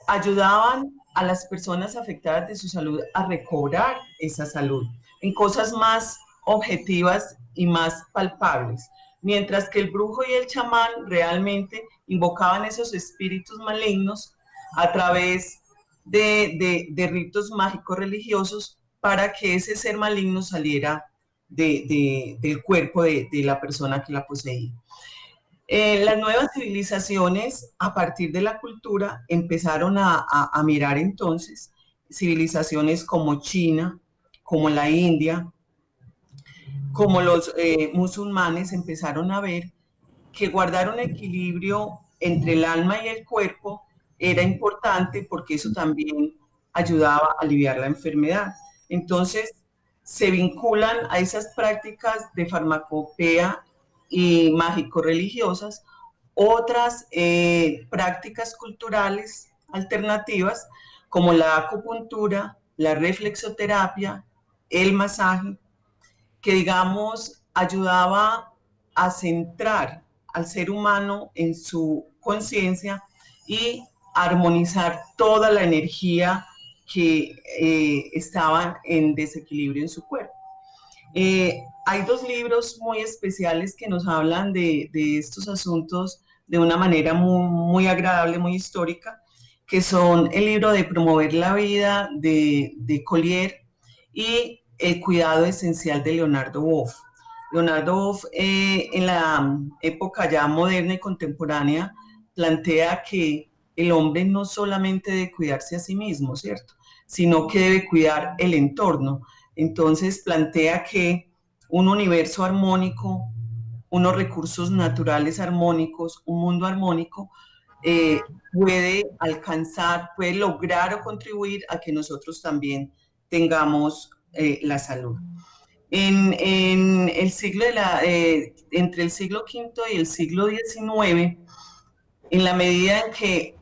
ayudaban a las personas afectadas de su salud a recobrar esa salud en cosas más objetivas y más palpables, mientras que el brujo y el chamán realmente invocaban esos espíritus malignos a través de, ritos mágicos religiosos para que ese ser maligno saliera del cuerpo de, la persona que la poseía. Eh, las nuevas civilizaciones, a partir de la cultura, empezaron a, mirar entonces civilizaciones como China, como la India, como los eh, musulmanes empezaron a ver que guardar un equilibrio entre el alma y el cuerpo era importante porque eso también ayudaba a aliviar la enfermedad. Entonces, se vinculan a esas prácticas de farmacopea y mágico-religiosas otras eh, prácticas culturales alternativas como la acupuntura, la reflexoterapia, el masaje, que digamos ayudaba a centrar al ser humano en su conciencia y armonizar toda la energía que eh, estaba en desequilibrio en su cuerpo. Eh, hay dos libros muy especiales que nos hablan de, estos asuntos de una manera muy, muy, agradable, muy histórica, que son el libro de Promover la Vida de, Collier y el cuidado esencial de Leonardo Boff. Leonardo Boff eh, en la época ya moderna y contemporánea plantea que el hombre no solamente debe cuidarse a sí mismo, ¿cierto? Sino que debe cuidar el entorno. Entonces plantea que un universo armónico, unos recursos naturales armónicos, un mundo armónico, eh, puede alcanzar, puede lograr o contribuir a que nosotros también tengamos eh, la salud. En, el siglo de la, eh, entre el siglo V y el siglo XIX, en la medida en que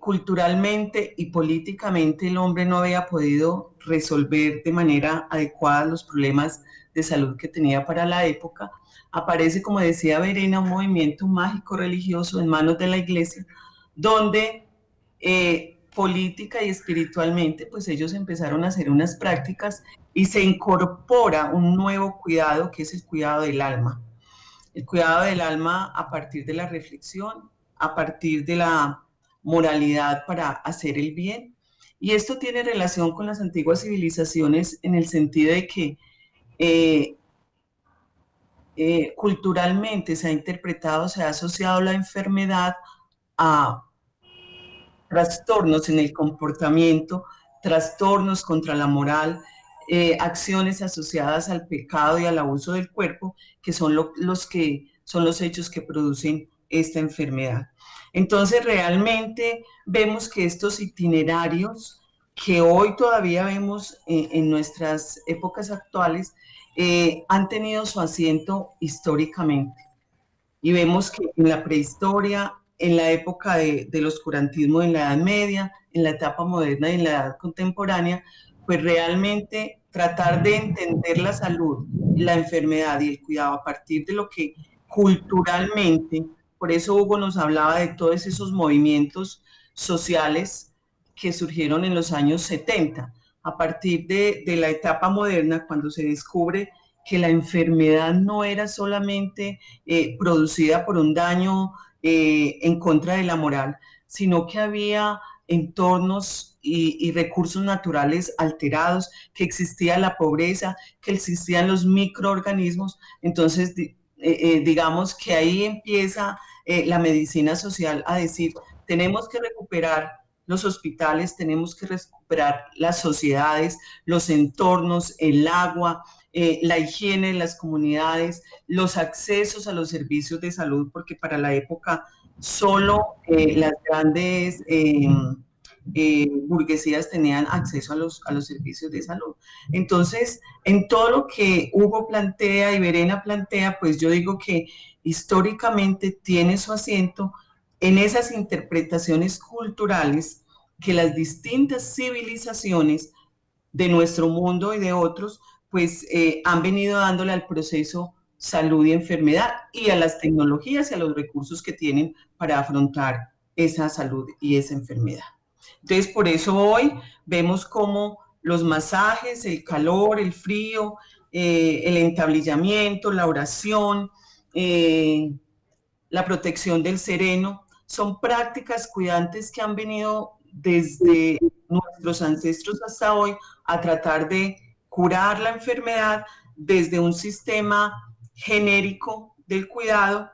culturalmente y políticamente el hombre no había podido resolver de manera adecuada los problemas de salud que tenía para la época, aparece, como decía Verena, un movimiento mágico religioso en manos de la iglesia, donde política y espiritualmente, pues ellos empezaron a hacer unas prácticas y se incorpora un nuevo cuidado que es el cuidado del alma. El cuidado del alma a partir de la reflexión, a partir de la moralidad para hacer el bien. Y esto tiene relación con las antiguas civilizaciones en el sentido de que eh, eh, culturalmente se ha interpretado, se ha asociado la enfermedad a trastornos en el comportamiento, trastornos contra la moral, eh, acciones asociadas al pecado y al abuso del cuerpo, que son los que son los hechos que producen esta enfermedad. Entonces, realmente vemos que estos itinerarios que hoy todavía vemos en nuestras épocas actuales eh, han tenido su asiento históricamente. Y vemos que en la prehistoria, en la época de, del oscurantismo en la Edad Media, en la etapa moderna y en la Edad contemporánea, pues realmente tratar de entender la salud, la enfermedad y el cuidado a partir de lo que culturalmente, por eso Hugo nos hablaba de todos esos movimientos sociales que surgieron en los años 70, a partir de, la etapa moderna, cuando se descubre que la enfermedad no era solamente eh, producida por un daño eh, en contra de la moral, sino que había entornos y, recursos naturales alterados, que existía la pobreza, que existían los microorganismos. Entonces, eh, eh, digamos que ahí empieza eh, la medicina social a decir, tenemos que recuperar los hospitales, tenemos que recuperar las sociedades, los entornos, el agua, la higiene en las comunidades, los accesos a los servicios de salud, porque para la época solo las grandes eh, burguesías tenían acceso a los, a los servicios de salud. Entonces, en todo lo que Hugo plantea y Verena plantea, pues yo digo que históricamente tiene su asiento en esas interpretaciones culturales que las distintas civilizaciones de nuestro mundo y de otros, pues eh, han venido dándole al proceso salud y enfermedad y a las tecnologías y a los recursos que tienen para afrontar esa salud y esa enfermedad. Entonces, por eso hoy vemos cómo los masajes, el calor, el frío, eh, el entablillamiento, la oración, eh, la protección del sereno, son prácticas cuidantes que han venido desde nuestros ancestros hasta hoy a tratar de curar la enfermedad desde un sistema genérico del cuidado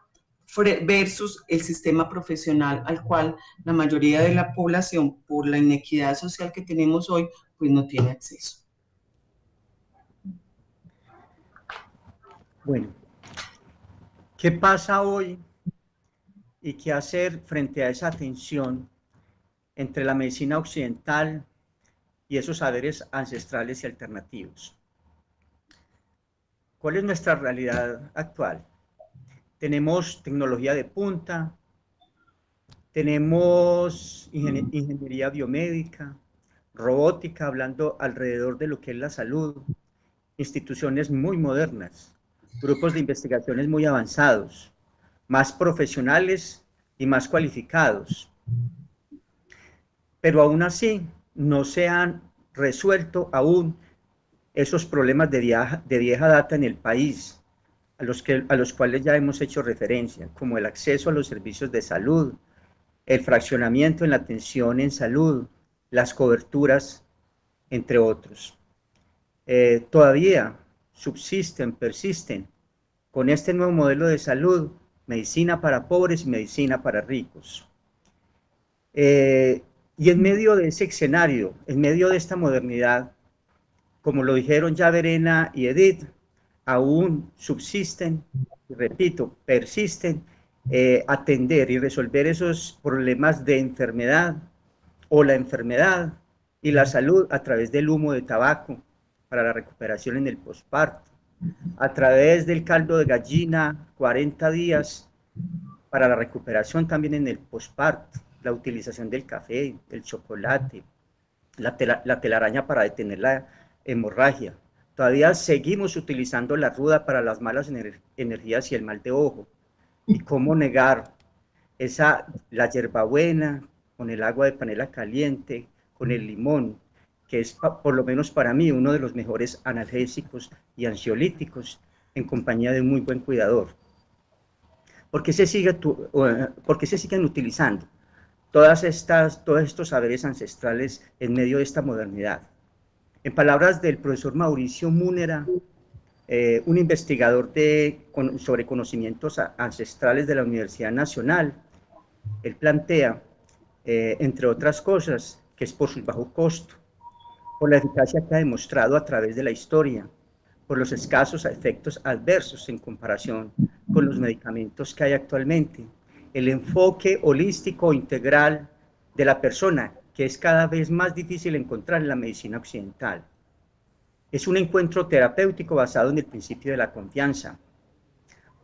versus el sistema profesional al cual la mayoría de la población, por la inequidad social que tenemos hoy, pues no tiene acceso. Bueno, ¿qué pasa hoy y qué hacer frente a esa tensión entre la medicina occidental y esos saberes ancestrales y alternativos? ¿Cuál es nuestra realidad actual? Tenemos tecnología de punta, tenemos ingeniería biomédica, robótica, hablando alrededor de lo que es la salud, instituciones muy modernas, grupos de investigaciones muy avanzados, más profesionales y más cualificados. Pero aún así no se han resuelto aún esos problemas de vieja, de vieja data en el país, a los, que, a los cuales ya hemos hecho referencia, como el acceso a los servicios de salud, el fraccionamiento en la atención en salud, las coberturas, entre otros. Eh, todavía subsisten, persisten con este nuevo modelo de salud, medicina para pobres y medicina para ricos. Eh, y en medio de ese escenario, en medio de esta modernidad, como lo dijeron ya Verena y Edith, aún subsisten, repito, persisten, eh, atender y resolver esos problemas de enfermedad o la enfermedad y la salud a través del humo de tabaco para la recuperación en el posparto, a través del caldo de gallina 40 días para la recuperación también en el posparto, la utilización del café, el chocolate, la, la telaraña para detener la hemorragia, Todavía seguimos utilizando la ruda para las malas energías y el mal de ojo. ¿Y cómo negar esa, la hierbabuena con el agua de panela caliente, con el limón, que es por lo menos para mí uno de los mejores analgésicos y ansiolíticos en compañía de un muy buen cuidador? ¿Por qué se, sigue porque se siguen utilizando todas estas, todos estos saberes ancestrales en medio de esta modernidad? En palabras del profesor Mauricio Múnera, eh, un investigador de, sobre conocimientos ancestrales de la Universidad Nacional, él plantea, eh, entre otras cosas, que es por su bajo costo, por la eficacia que ha demostrado a través de la historia, por los escasos efectos adversos en comparación con los medicamentos que hay actualmente, el enfoque holístico integral de la persona que es cada vez más difícil encontrar en la medicina occidental. Es un encuentro terapéutico basado en el principio de la confianza.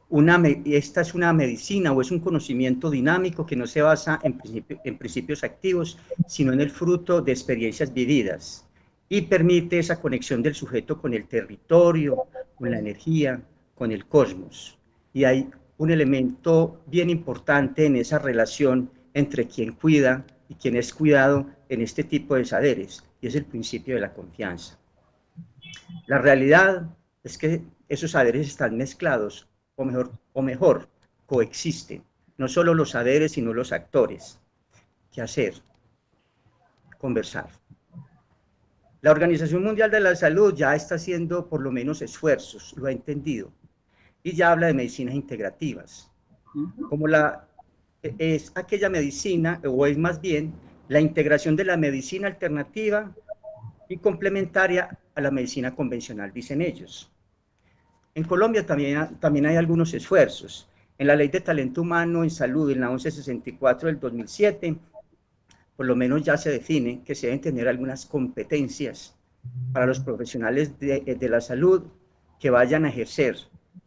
Una, esta es una medicina o es un conocimiento dinámico que no se basa en, en principios activos, sino en el fruto de experiencias vividas y permite esa conexión del sujeto con el territorio, con la energía, con el cosmos. Y hay un elemento bien importante en esa relación entre quien cuida y quien es cuidado en este tipo de saberes, y es el principio de la confianza. La realidad es que esos saberes están mezclados, o mejor, o mejor coexisten, no solo los saberes, sino los actores. ¿Qué hacer? Conversar. La Organización Mundial de la Salud ya está haciendo por lo menos esfuerzos, lo ha entendido, y ya habla de medicinas integrativas, como la es aquella medicina, o es más bien la integración de la medicina alternativa y complementaria a la medicina convencional, dicen ellos. En Colombia también, también hay algunos esfuerzos. En la Ley de Talento Humano en Salud, en la 1164 del 2007, por lo menos ya se define que se deben tener algunas competencias para los profesionales de, de la salud que vayan a ejercer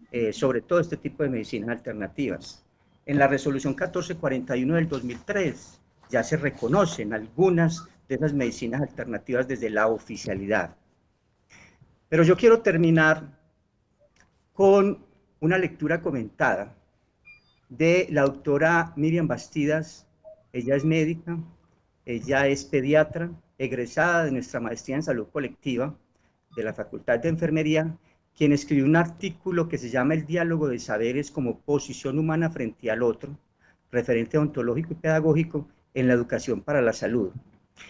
eh, sobre todo este tipo de medicinas alternativas. En la resolución 1441 del 2003 ya se reconocen algunas de esas medicinas alternativas desde la oficialidad. Pero yo quiero terminar con una lectura comentada de la doctora Miriam Bastidas. Ella es médica, ella es pediatra, egresada de nuestra maestría en salud colectiva de la Facultad de Enfermería quien escribió un artículo que se llama El diálogo de saberes como posición humana frente al otro, referente ontológico y pedagógico en la educación para la salud.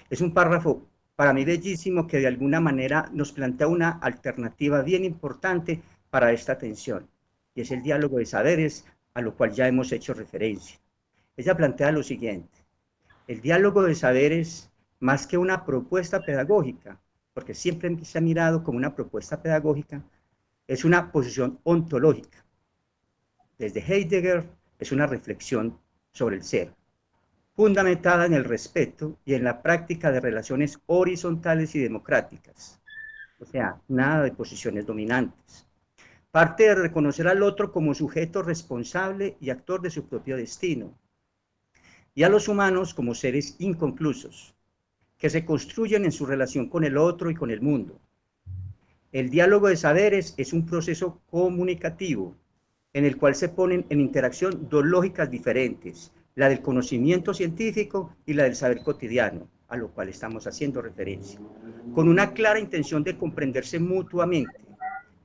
Es un párrafo para mí bellísimo que de alguna manera nos plantea una alternativa bien importante para esta atención, y es el diálogo de saberes a lo cual ya hemos hecho referencia. Ella plantea lo siguiente, el diálogo de saberes, más que una propuesta pedagógica, porque siempre se ha mirado como una propuesta pedagógica, es una posición ontológica. Desde Heidegger es una reflexión sobre el ser, fundamentada en el respeto y en la práctica de relaciones horizontales y democráticas. O sea, nada de posiciones dominantes. Parte de reconocer al otro como sujeto responsable y actor de su propio destino. Y a los humanos como seres inconclusos, que se construyen en su relación con el otro y con el mundo, el diálogo de saberes es un proceso comunicativo en el cual se ponen en interacción dos lógicas diferentes, la del conocimiento científico y la del saber cotidiano, a lo cual estamos haciendo referencia, con una clara intención de comprenderse mutuamente.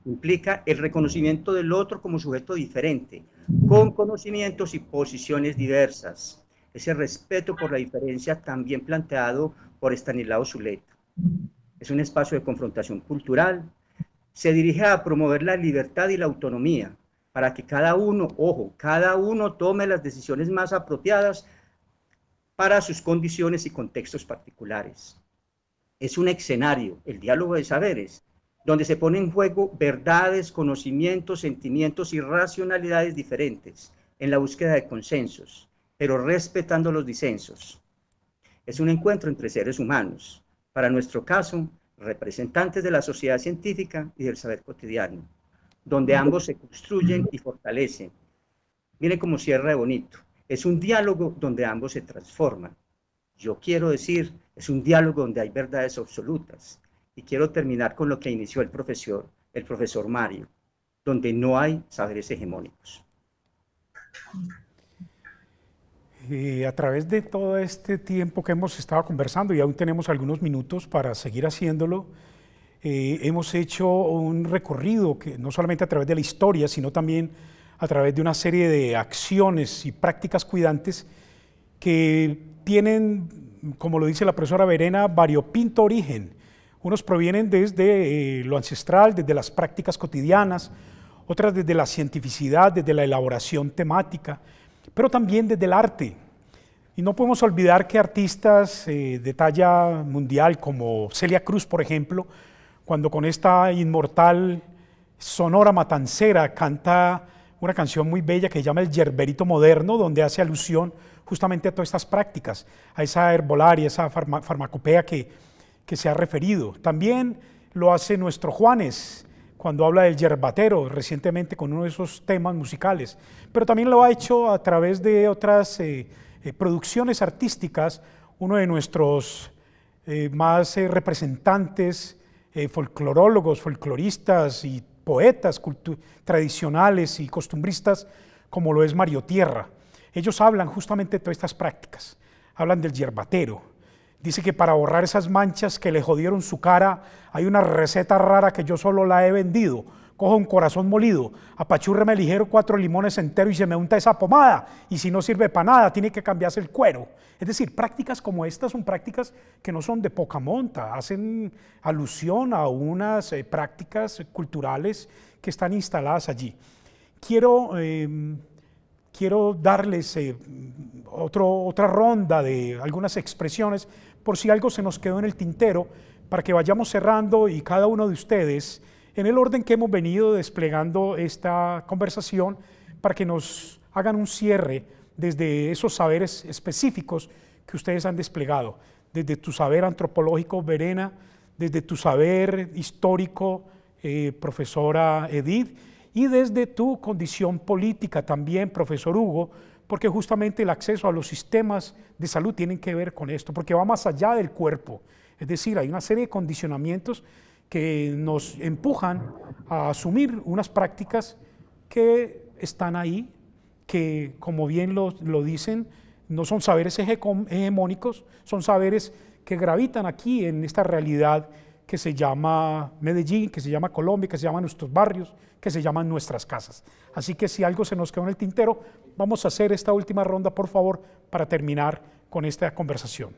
Implica el reconocimiento del otro como sujeto diferente, con conocimientos y posiciones diversas. Ese respeto por la diferencia también planteado por Stanislao Zuleta. Es un espacio de confrontación cultural, se dirige a promover la libertad y la autonomía para que cada uno, ojo, cada uno tome las decisiones más apropiadas para sus condiciones y contextos particulares. Es un escenario, el diálogo de saberes, donde se pone en juego verdades, conocimientos, sentimientos y racionalidades diferentes en la búsqueda de consensos, pero respetando los disensos. Es un encuentro entre seres humanos. Para nuestro caso, representantes de la sociedad científica y del saber cotidiano, donde ambos se construyen y fortalecen. Miren cómo cierra de bonito. Es un diálogo donde ambos se transforman. Yo quiero decir, es un diálogo donde hay verdades absolutas. Y quiero terminar con lo que inició el profesor, el profesor Mario, donde no hay saberes hegemónicos. A través de todo este tiempo que hemos estado conversando, y aún tenemos algunos minutos para seguir haciéndolo, eh, hemos hecho un recorrido que no solamente a través de la historia, sino también a través de una serie de acciones y prácticas cuidantes que tienen, como lo dice la profesora Verena, variopinto origen. Unos provienen desde eh, lo ancestral, desde las prácticas cotidianas, otras desde la cientificidad, desde la elaboración temática, pero también desde el arte. Y no podemos olvidar que artistas eh, de talla mundial como Celia Cruz, por ejemplo, cuando con esta inmortal sonora matancera canta una canción muy bella que se llama El Yerberito Moderno, donde hace alusión justamente a todas estas prácticas, a esa herbolaria, esa farmacopea que, que se ha referido. También lo hace nuestro Juanes, cuando habla del yerbatero recientemente con uno de esos temas musicales, pero también lo ha hecho a través de otras eh, eh, producciones artísticas, uno de nuestros eh, más representantes folclorólogos, folcloristas y poetas tradicionales y costumbristas, como lo es Mario Tierra. Ellos hablan justamente de todas estas prácticas, hablan del yerbatero, Dice que para borrar esas manchas que le jodieron su cara, hay una receta rara que yo solo la he vendido. Cojo un corazón molido, apachúrreme ligero cuatro limones enteros y se me unta esa pomada. Y si no sirve para nada, tiene que cambiarse el cuero. Es decir, prácticas como estas son prácticas que no son de poca monta, hacen alusión a unas eh, prácticas culturales que están instaladas allí. Quiero em, quiero darles eh, otra ronda de algunas expresiones por si algo se nos quedó en el tintero, para que vayamos cerrando y cada uno de ustedes, en el orden que hemos venido desplegando esta conversación, para que nos hagan un cierre desde esos saberes específicos que ustedes han desplegado, desde tu saber antropológico, Verena, desde tu saber histórico, eh, profesora Edith, y desde tu condición política también, profesor Hugo, porque justamente el acceso a los sistemas de salud tienen que ver con esto, porque va más allá del cuerpo. Es decir, hay una serie de condicionamientos que nos empujan a asumir unas prácticas que están ahí, que como bien lo, lo dicen, no son saberes hegemónicos, son saberes que gravitan aquí en esta realidad que se llama Medellín, que se llama Colombia, que se llaman nuestros barrios, que se llaman nuestras casas. Así que si algo se nos quedó en el tintero, vamos a hacer esta última ronda, por favor, para terminar con esta conversación.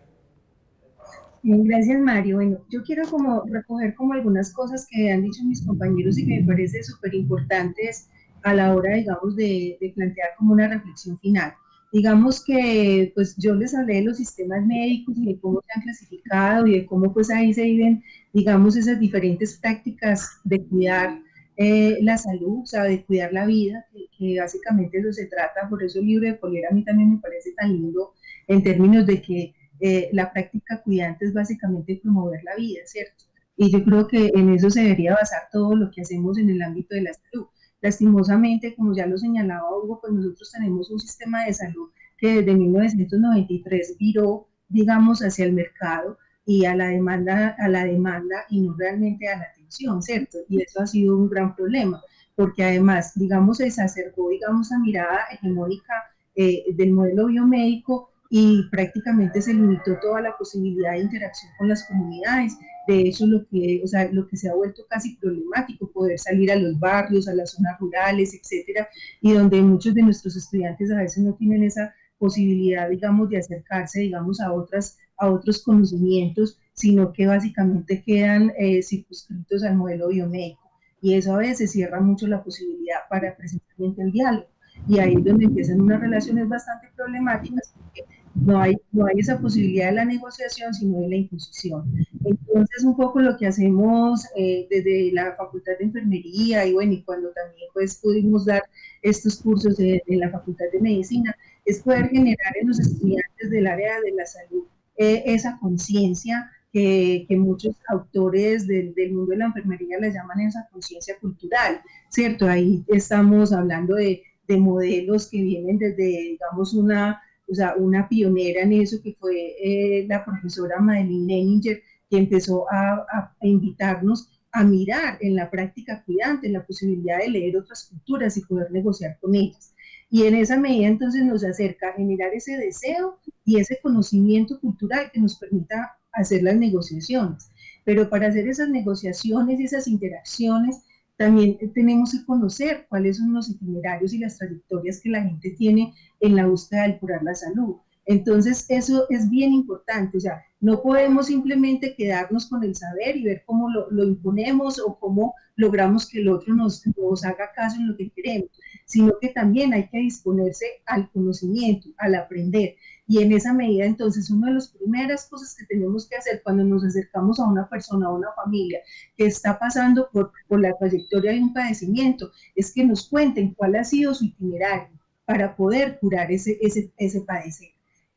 Gracias, Mario. Bueno, yo quiero como recoger como algunas cosas que han dicho mis compañeros y que me parecen súper importantes a la hora, digamos, de, de plantear como una reflexión final. Digamos que pues yo les hablé de los sistemas médicos y de cómo se han clasificado y de cómo pues ahí se viven, digamos, esas diferentes prácticas de cuidar eh, la salud, o sea, de cuidar la vida, que, básicamente eso se trata, por eso el libro de Poliera a mí también me parece tan lindo en términos de que eh, la práctica cuidante es básicamente promover la vida, ¿cierto? Y yo creo que en eso se debería basar todo lo que hacemos en el ámbito de la salud. Lastimosamente, como ya lo señalaba Hugo, pues nosotros tenemos un sistema de salud que desde 1993 viró, digamos, hacia el mercado y a la demanda, a la demanda y no realmente a la ¿cierto? Y eso ha sido un gran problema, porque además, digamos, se exacerbó, digamos, la mirada hegemónica eh, del modelo biomédico y prácticamente se limitó toda la posibilidad de interacción con las comunidades. De hecho, lo que, o sea, lo que se ha vuelto casi problemático, poder salir a los barrios, a las zonas rurales, etcétera, y donde muchos de nuestros estudiantes a veces no tienen esa posibilidad, digamos, de acercarse, digamos, a, otras, a otros conocimientos, sino que básicamente quedan eh, circunscritos al modelo biomédico. Y eso a veces cierra mucho la posibilidad para precisamente el diálogo. Y ahí es donde empiezan unas relaciones bastante problemáticas, porque no hay, no hay esa posibilidad de la negociación, sino de la imposición. Entonces, un poco lo que hacemos eh, desde la Facultad de Enfermería y bueno, y cuando también pues pudimos dar estos cursos en, la Facultad de Medicina, es poder generar en los estudiantes del área de la salud eh, esa conciencia que, que, muchos autores del, del, mundo de la enfermería le llaman esa conciencia cultural, ¿cierto? Ahí estamos hablando de, de modelos que vienen desde, digamos, una o sea, una pionera en eso que fue eh, la profesora Madeline Leninger, que empezó a, a, invitarnos a mirar en la práctica cuidante, la posibilidad de leer otras culturas y poder negociar con ellas. Y en esa medida entonces nos acerca a generar ese deseo y ese conocimiento cultural que nos permita hacer las negociaciones. Pero para hacer esas negociaciones y esas interacciones, también tenemos que conocer cuáles son los itinerarios y las trayectorias que la gente tiene en la búsqueda de curar la salud. Entonces, eso es bien importante, o sea, no podemos simplemente quedarnos con el saber y ver cómo lo, imponemos o cómo logramos que el otro nos, haga caso en lo que queremos, sino que también hay que disponerse al conocimiento, al aprender. Y en esa medida, entonces, una de las primeras cosas que tenemos que hacer cuando nos acercamos a una persona, a una familia que está pasando por, por la trayectoria de un padecimiento, es que nos cuenten cuál ha sido su itinerario para poder curar ese, ese, ese padecer.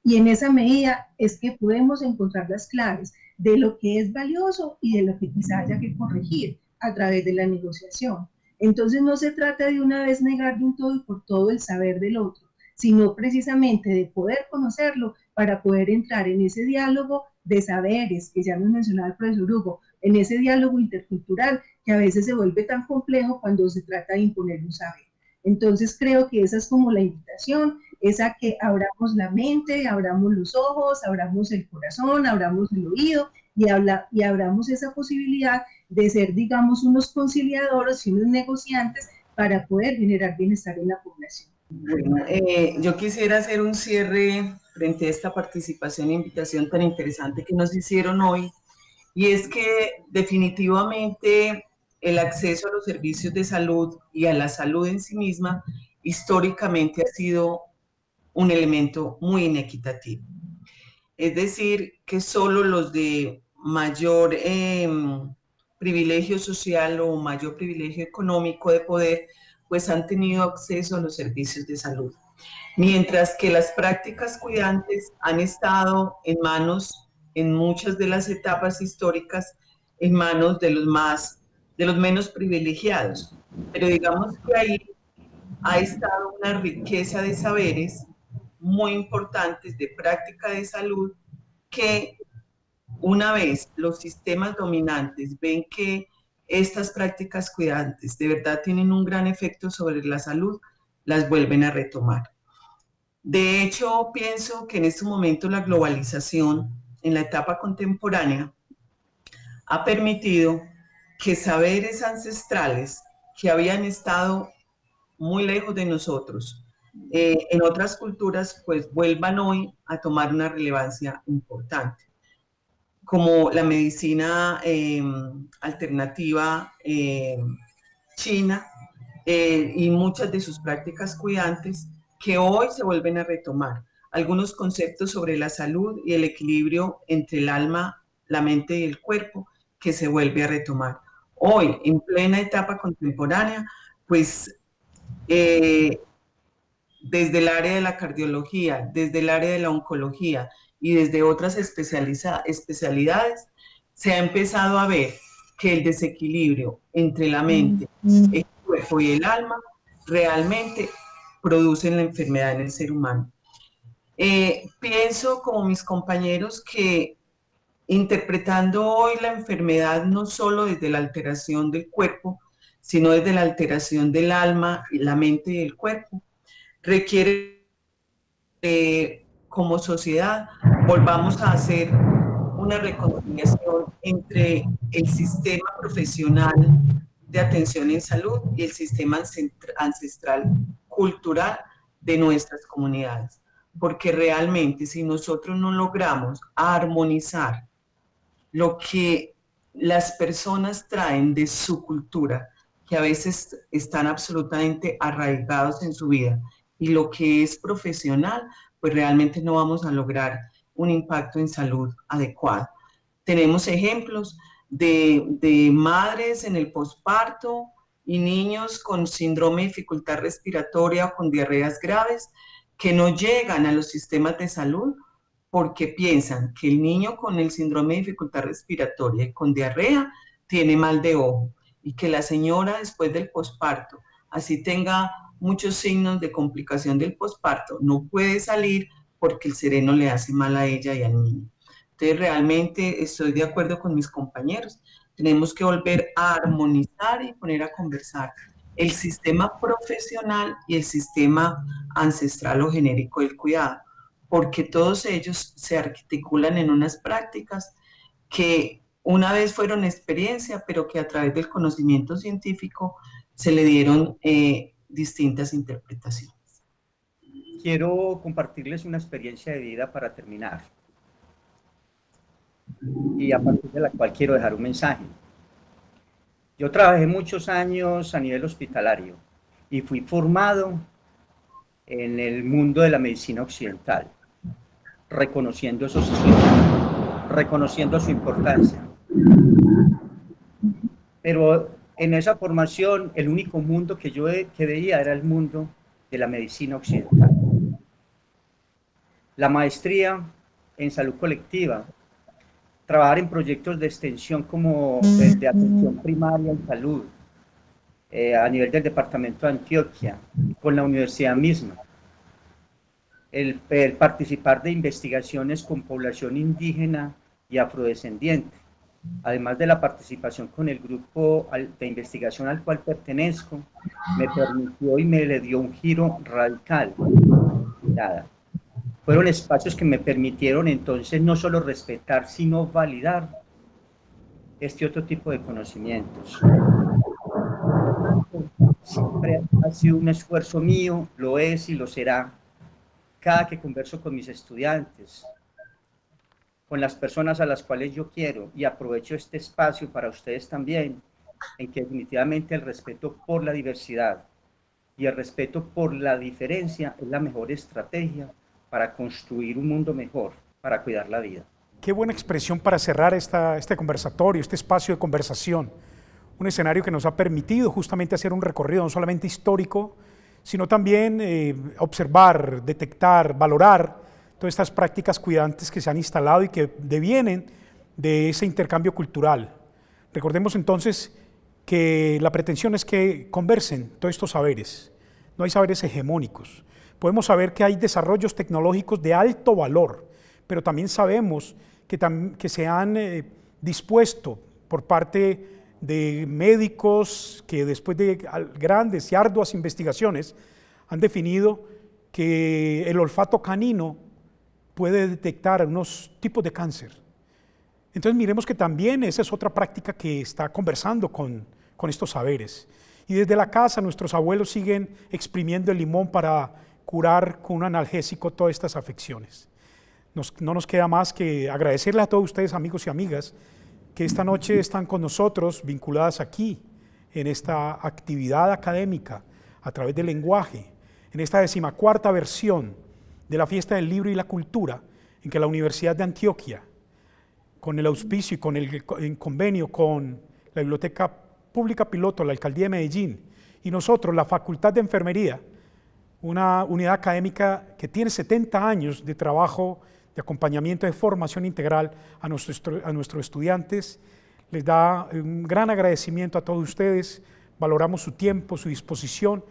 Y en esa medida es que podemos encontrar las claves de lo que es valioso y de lo que quizá haya que corregir a través de la negociación. Entonces no se trata de una vez negar de un todo y por todo el saber del otro, sino precisamente de poder conocerlo para poder entrar en ese diálogo de saberes que ya nos mencionaba el profesor Hugo, en ese diálogo intercultural que a veces se vuelve tan complejo cuando se trata de imponer un saber. Entonces creo que esa es como la invitación, es a que abramos la mente, abramos los ojos, abramos el corazón, abramos el oído y, habla, y abramos esa posibilidad de ser, digamos, unos conciliadores y unos negociantes para poder generar bienestar en la población. Bueno, eh, yo quisiera hacer un cierre frente a esta participación e invitación tan interesante que nos hicieron hoy, y es que definitivamente el acceso a los servicios de salud y a la salud en sí misma históricamente ha sido un elemento muy inequitativo. Es decir, que solo los de mayor eh, privilegio social o mayor privilegio económico de poder, pues han tenido acceso a los servicios de salud. Mientras que las prácticas cuidantes han estado en manos, en muchas de las etapas históricas, en manos de los más, de los menos privilegiados. Pero digamos que ahí ha estado una riqueza de saberes muy importantes de práctica de salud que una vez los sistemas dominantes ven que estas prácticas cuidantes de verdad tienen un gran efecto sobre la salud, las vuelven a retomar. De hecho, pienso que en este momento la globalización en la etapa contemporánea ha permitido que saberes ancestrales que habían estado muy lejos de nosotros eh, en otras culturas, pues vuelvan hoy a tomar una relevancia importante como la medicina em, alternativa em, china eh, y muchas de sus prácticas cuidantes que hoy se vuelven a retomar. Algunos conceptos sobre la salud y el equilibrio entre el alma, la mente y el cuerpo que se vuelve a retomar. Hoy, en plena etapa contemporánea, pues eh, desde el área de la cardiología, desde el área de la oncología, y desde otras especialidades, se ha empezado a ver que el desequilibrio entre la mente, el cuerpo y el alma realmente producen la enfermedad en el ser humano. Eh, pienso como mis compañeros que interpretando hoy la enfermedad no solo desde la alteración del cuerpo, sino desde la alteración del alma, la mente y el cuerpo, requiere como sociedad volvamos a hacer una reconciliación entre el sistema profesional de atención en salud y el sistema ancestral cultural de nuestras comunidades. Porque realmente si nosotros no logramos armonizar lo que las personas traen de su cultura, que a veces están absolutamente arraigados en su vida, y lo que es profesional, pues realmente no vamos a lograr un impacto en salud adecuado. Tenemos ejemplos de, madres en el posparto y niños con síndrome de dificultad respiratoria o con diarreas graves que no llegan a los sistemas de salud porque piensan que el niño con el síndrome de dificultad respiratoria y con diarrea tiene mal de ojo y que la señora después del posparto, así tenga muchos signos de complicación del posparto, no puede salir porque el sereno le hace mal a ella y al niño. Entonces, realmente estoy de acuerdo con mis compañeros. Tenemos que volver a armonizar y poner a conversar el sistema profesional y el sistema ancestral o genérico del cuidado, porque todos ellos se articulan en unas prácticas que una vez fueron experiencia, pero que a través del conocimiento científico se le dieron eh, distintas interpretaciones. Quiero compartirles una experiencia de vida para terminar y a partir de la cual quiero dejar un mensaje. Yo trabajé muchos años a nivel hospitalario y fui formado en el mundo de la medicina occidental, reconociendo esos reconociendo su importancia. Pero en esa formación, el único mundo que yo que veía era el mundo de la medicina occidental. La maestría en salud colectiva, trabajar en proyectos de extensión como de, atención primaria en salud, eh, a nivel del departamento de Antioquia, con la universidad misma. el, participar de investigaciones con población indígena y afrodescendiente además de la participación con el grupo de investigación al cual pertenezco, me permitió y me le dio un giro radical. Fueron espacios que me permitieron entonces no solo respetar, sino validar este otro tipo de conocimientos. Siempre ha sido un esfuerzo mío, lo es y lo será, cada que converso con mis estudiantes, con las personas a las cuales yo quiero y aprovecho este espacio para ustedes también, en que definitivamente el respeto por la diversidad y el respeto por la diferencia es la mejor estrategia para construir un mundo mejor, para cuidar la vida. Qué buena expresión para cerrar esta, este conversatorio, este espacio de conversación. Un escenario que nos ha permitido justamente hacer un recorrido no solamente histórico, sino también eh, observar, detectar, valorar todas estas prácticas cuidantes que se han instalado y que devienen de ese intercambio cultural. Recordemos entonces que la pretensión es que conversen todos estos saberes. No hay saberes hegemónicos. Podemos saber que hay desarrollos tecnológicos de alto valor, pero también sabemos que, que se han eh, dispuesto por parte de médicos que después de grandes y arduas investigaciones han definido que el olfato canino puede detectar unos tipos de cáncer. Entonces miremos que también esa es otra práctica que está conversando con, con estos saberes. Y desde la casa nuestros abuelos siguen exprimiendo el limón para curar con un analgésico todas estas afecciones. no nos queda más que agradecerle a todos ustedes, amigos y amigas, que esta noche están con nosotros vinculadas aquí, en esta actividad académica, a través del lenguaje, en esta decimacuarta versión de la fiesta del libro y la cultura, en que la Universidad de Antioquia, con el auspicio y con el convenio con la Biblioteca Pública Piloto, la Alcaldía de Medellín, y nosotros, la Facultad de Enfermería, una unidad académica que tiene 70 años de trabajo de acompañamiento de formación integral a nuestros, a nuestros estudiantes. Les da un gran agradecimiento a todos ustedes, valoramos su tiempo, su disposición,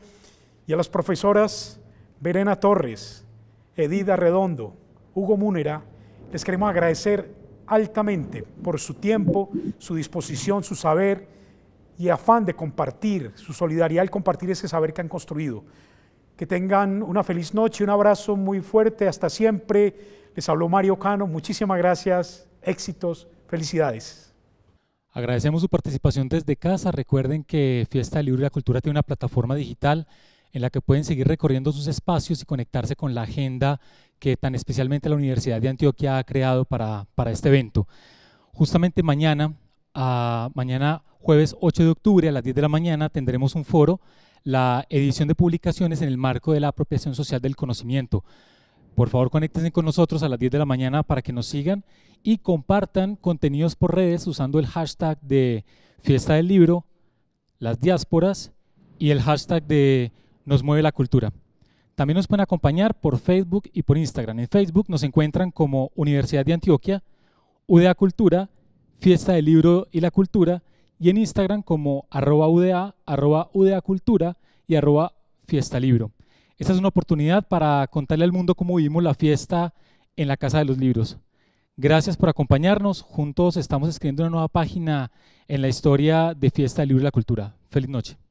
y a las profesoras Verena Torres, Edida Redondo, Hugo Múnera, les queremos agradecer altamente por su tiempo, su disposición, su saber y afán de compartir, su solidaridad al compartir ese saber que han construido. Que tengan una feliz noche, un abrazo muy fuerte, hasta siempre. Les habló Mario Cano, muchísimas gracias, éxitos, felicidades. Agradecemos su participación desde casa. Recuerden que Fiesta del Libro y la Cultura tiene una plataforma digital en la que pueden seguir recorriendo sus espacios y conectarse con la agenda que tan especialmente la Universidad de Antioquia ha creado para, para este evento. Justamente mañana, a, mañana jueves 8 de octubre a las 10 de la mañana tendremos un foro, la edición de publicaciones en el marco de la apropiación social del conocimiento. Por favor, conéctense con nosotros a las 10 de la mañana para que nos sigan y compartan contenidos por redes usando el hashtag de Fiesta del Libro, las diásporas y el hashtag de Nos mueve la cultura. También nos pueden acompañar por Facebook y por Instagram. En Facebook nos encuentran como Universidad de Antioquia, UDA Cultura, Fiesta del Libro y la Cultura, y en Instagram como arroba UDA, arroba UDA Cultura y arroba Fiesta Libro. Esta es una oportunidad para contarle al mundo cómo vivimos la fiesta en la Casa de los Libros. Gracias por acompañarnos. Juntos estamos escribiendo una nueva página en la historia de Fiesta del Libro y la Cultura. Feliz noche.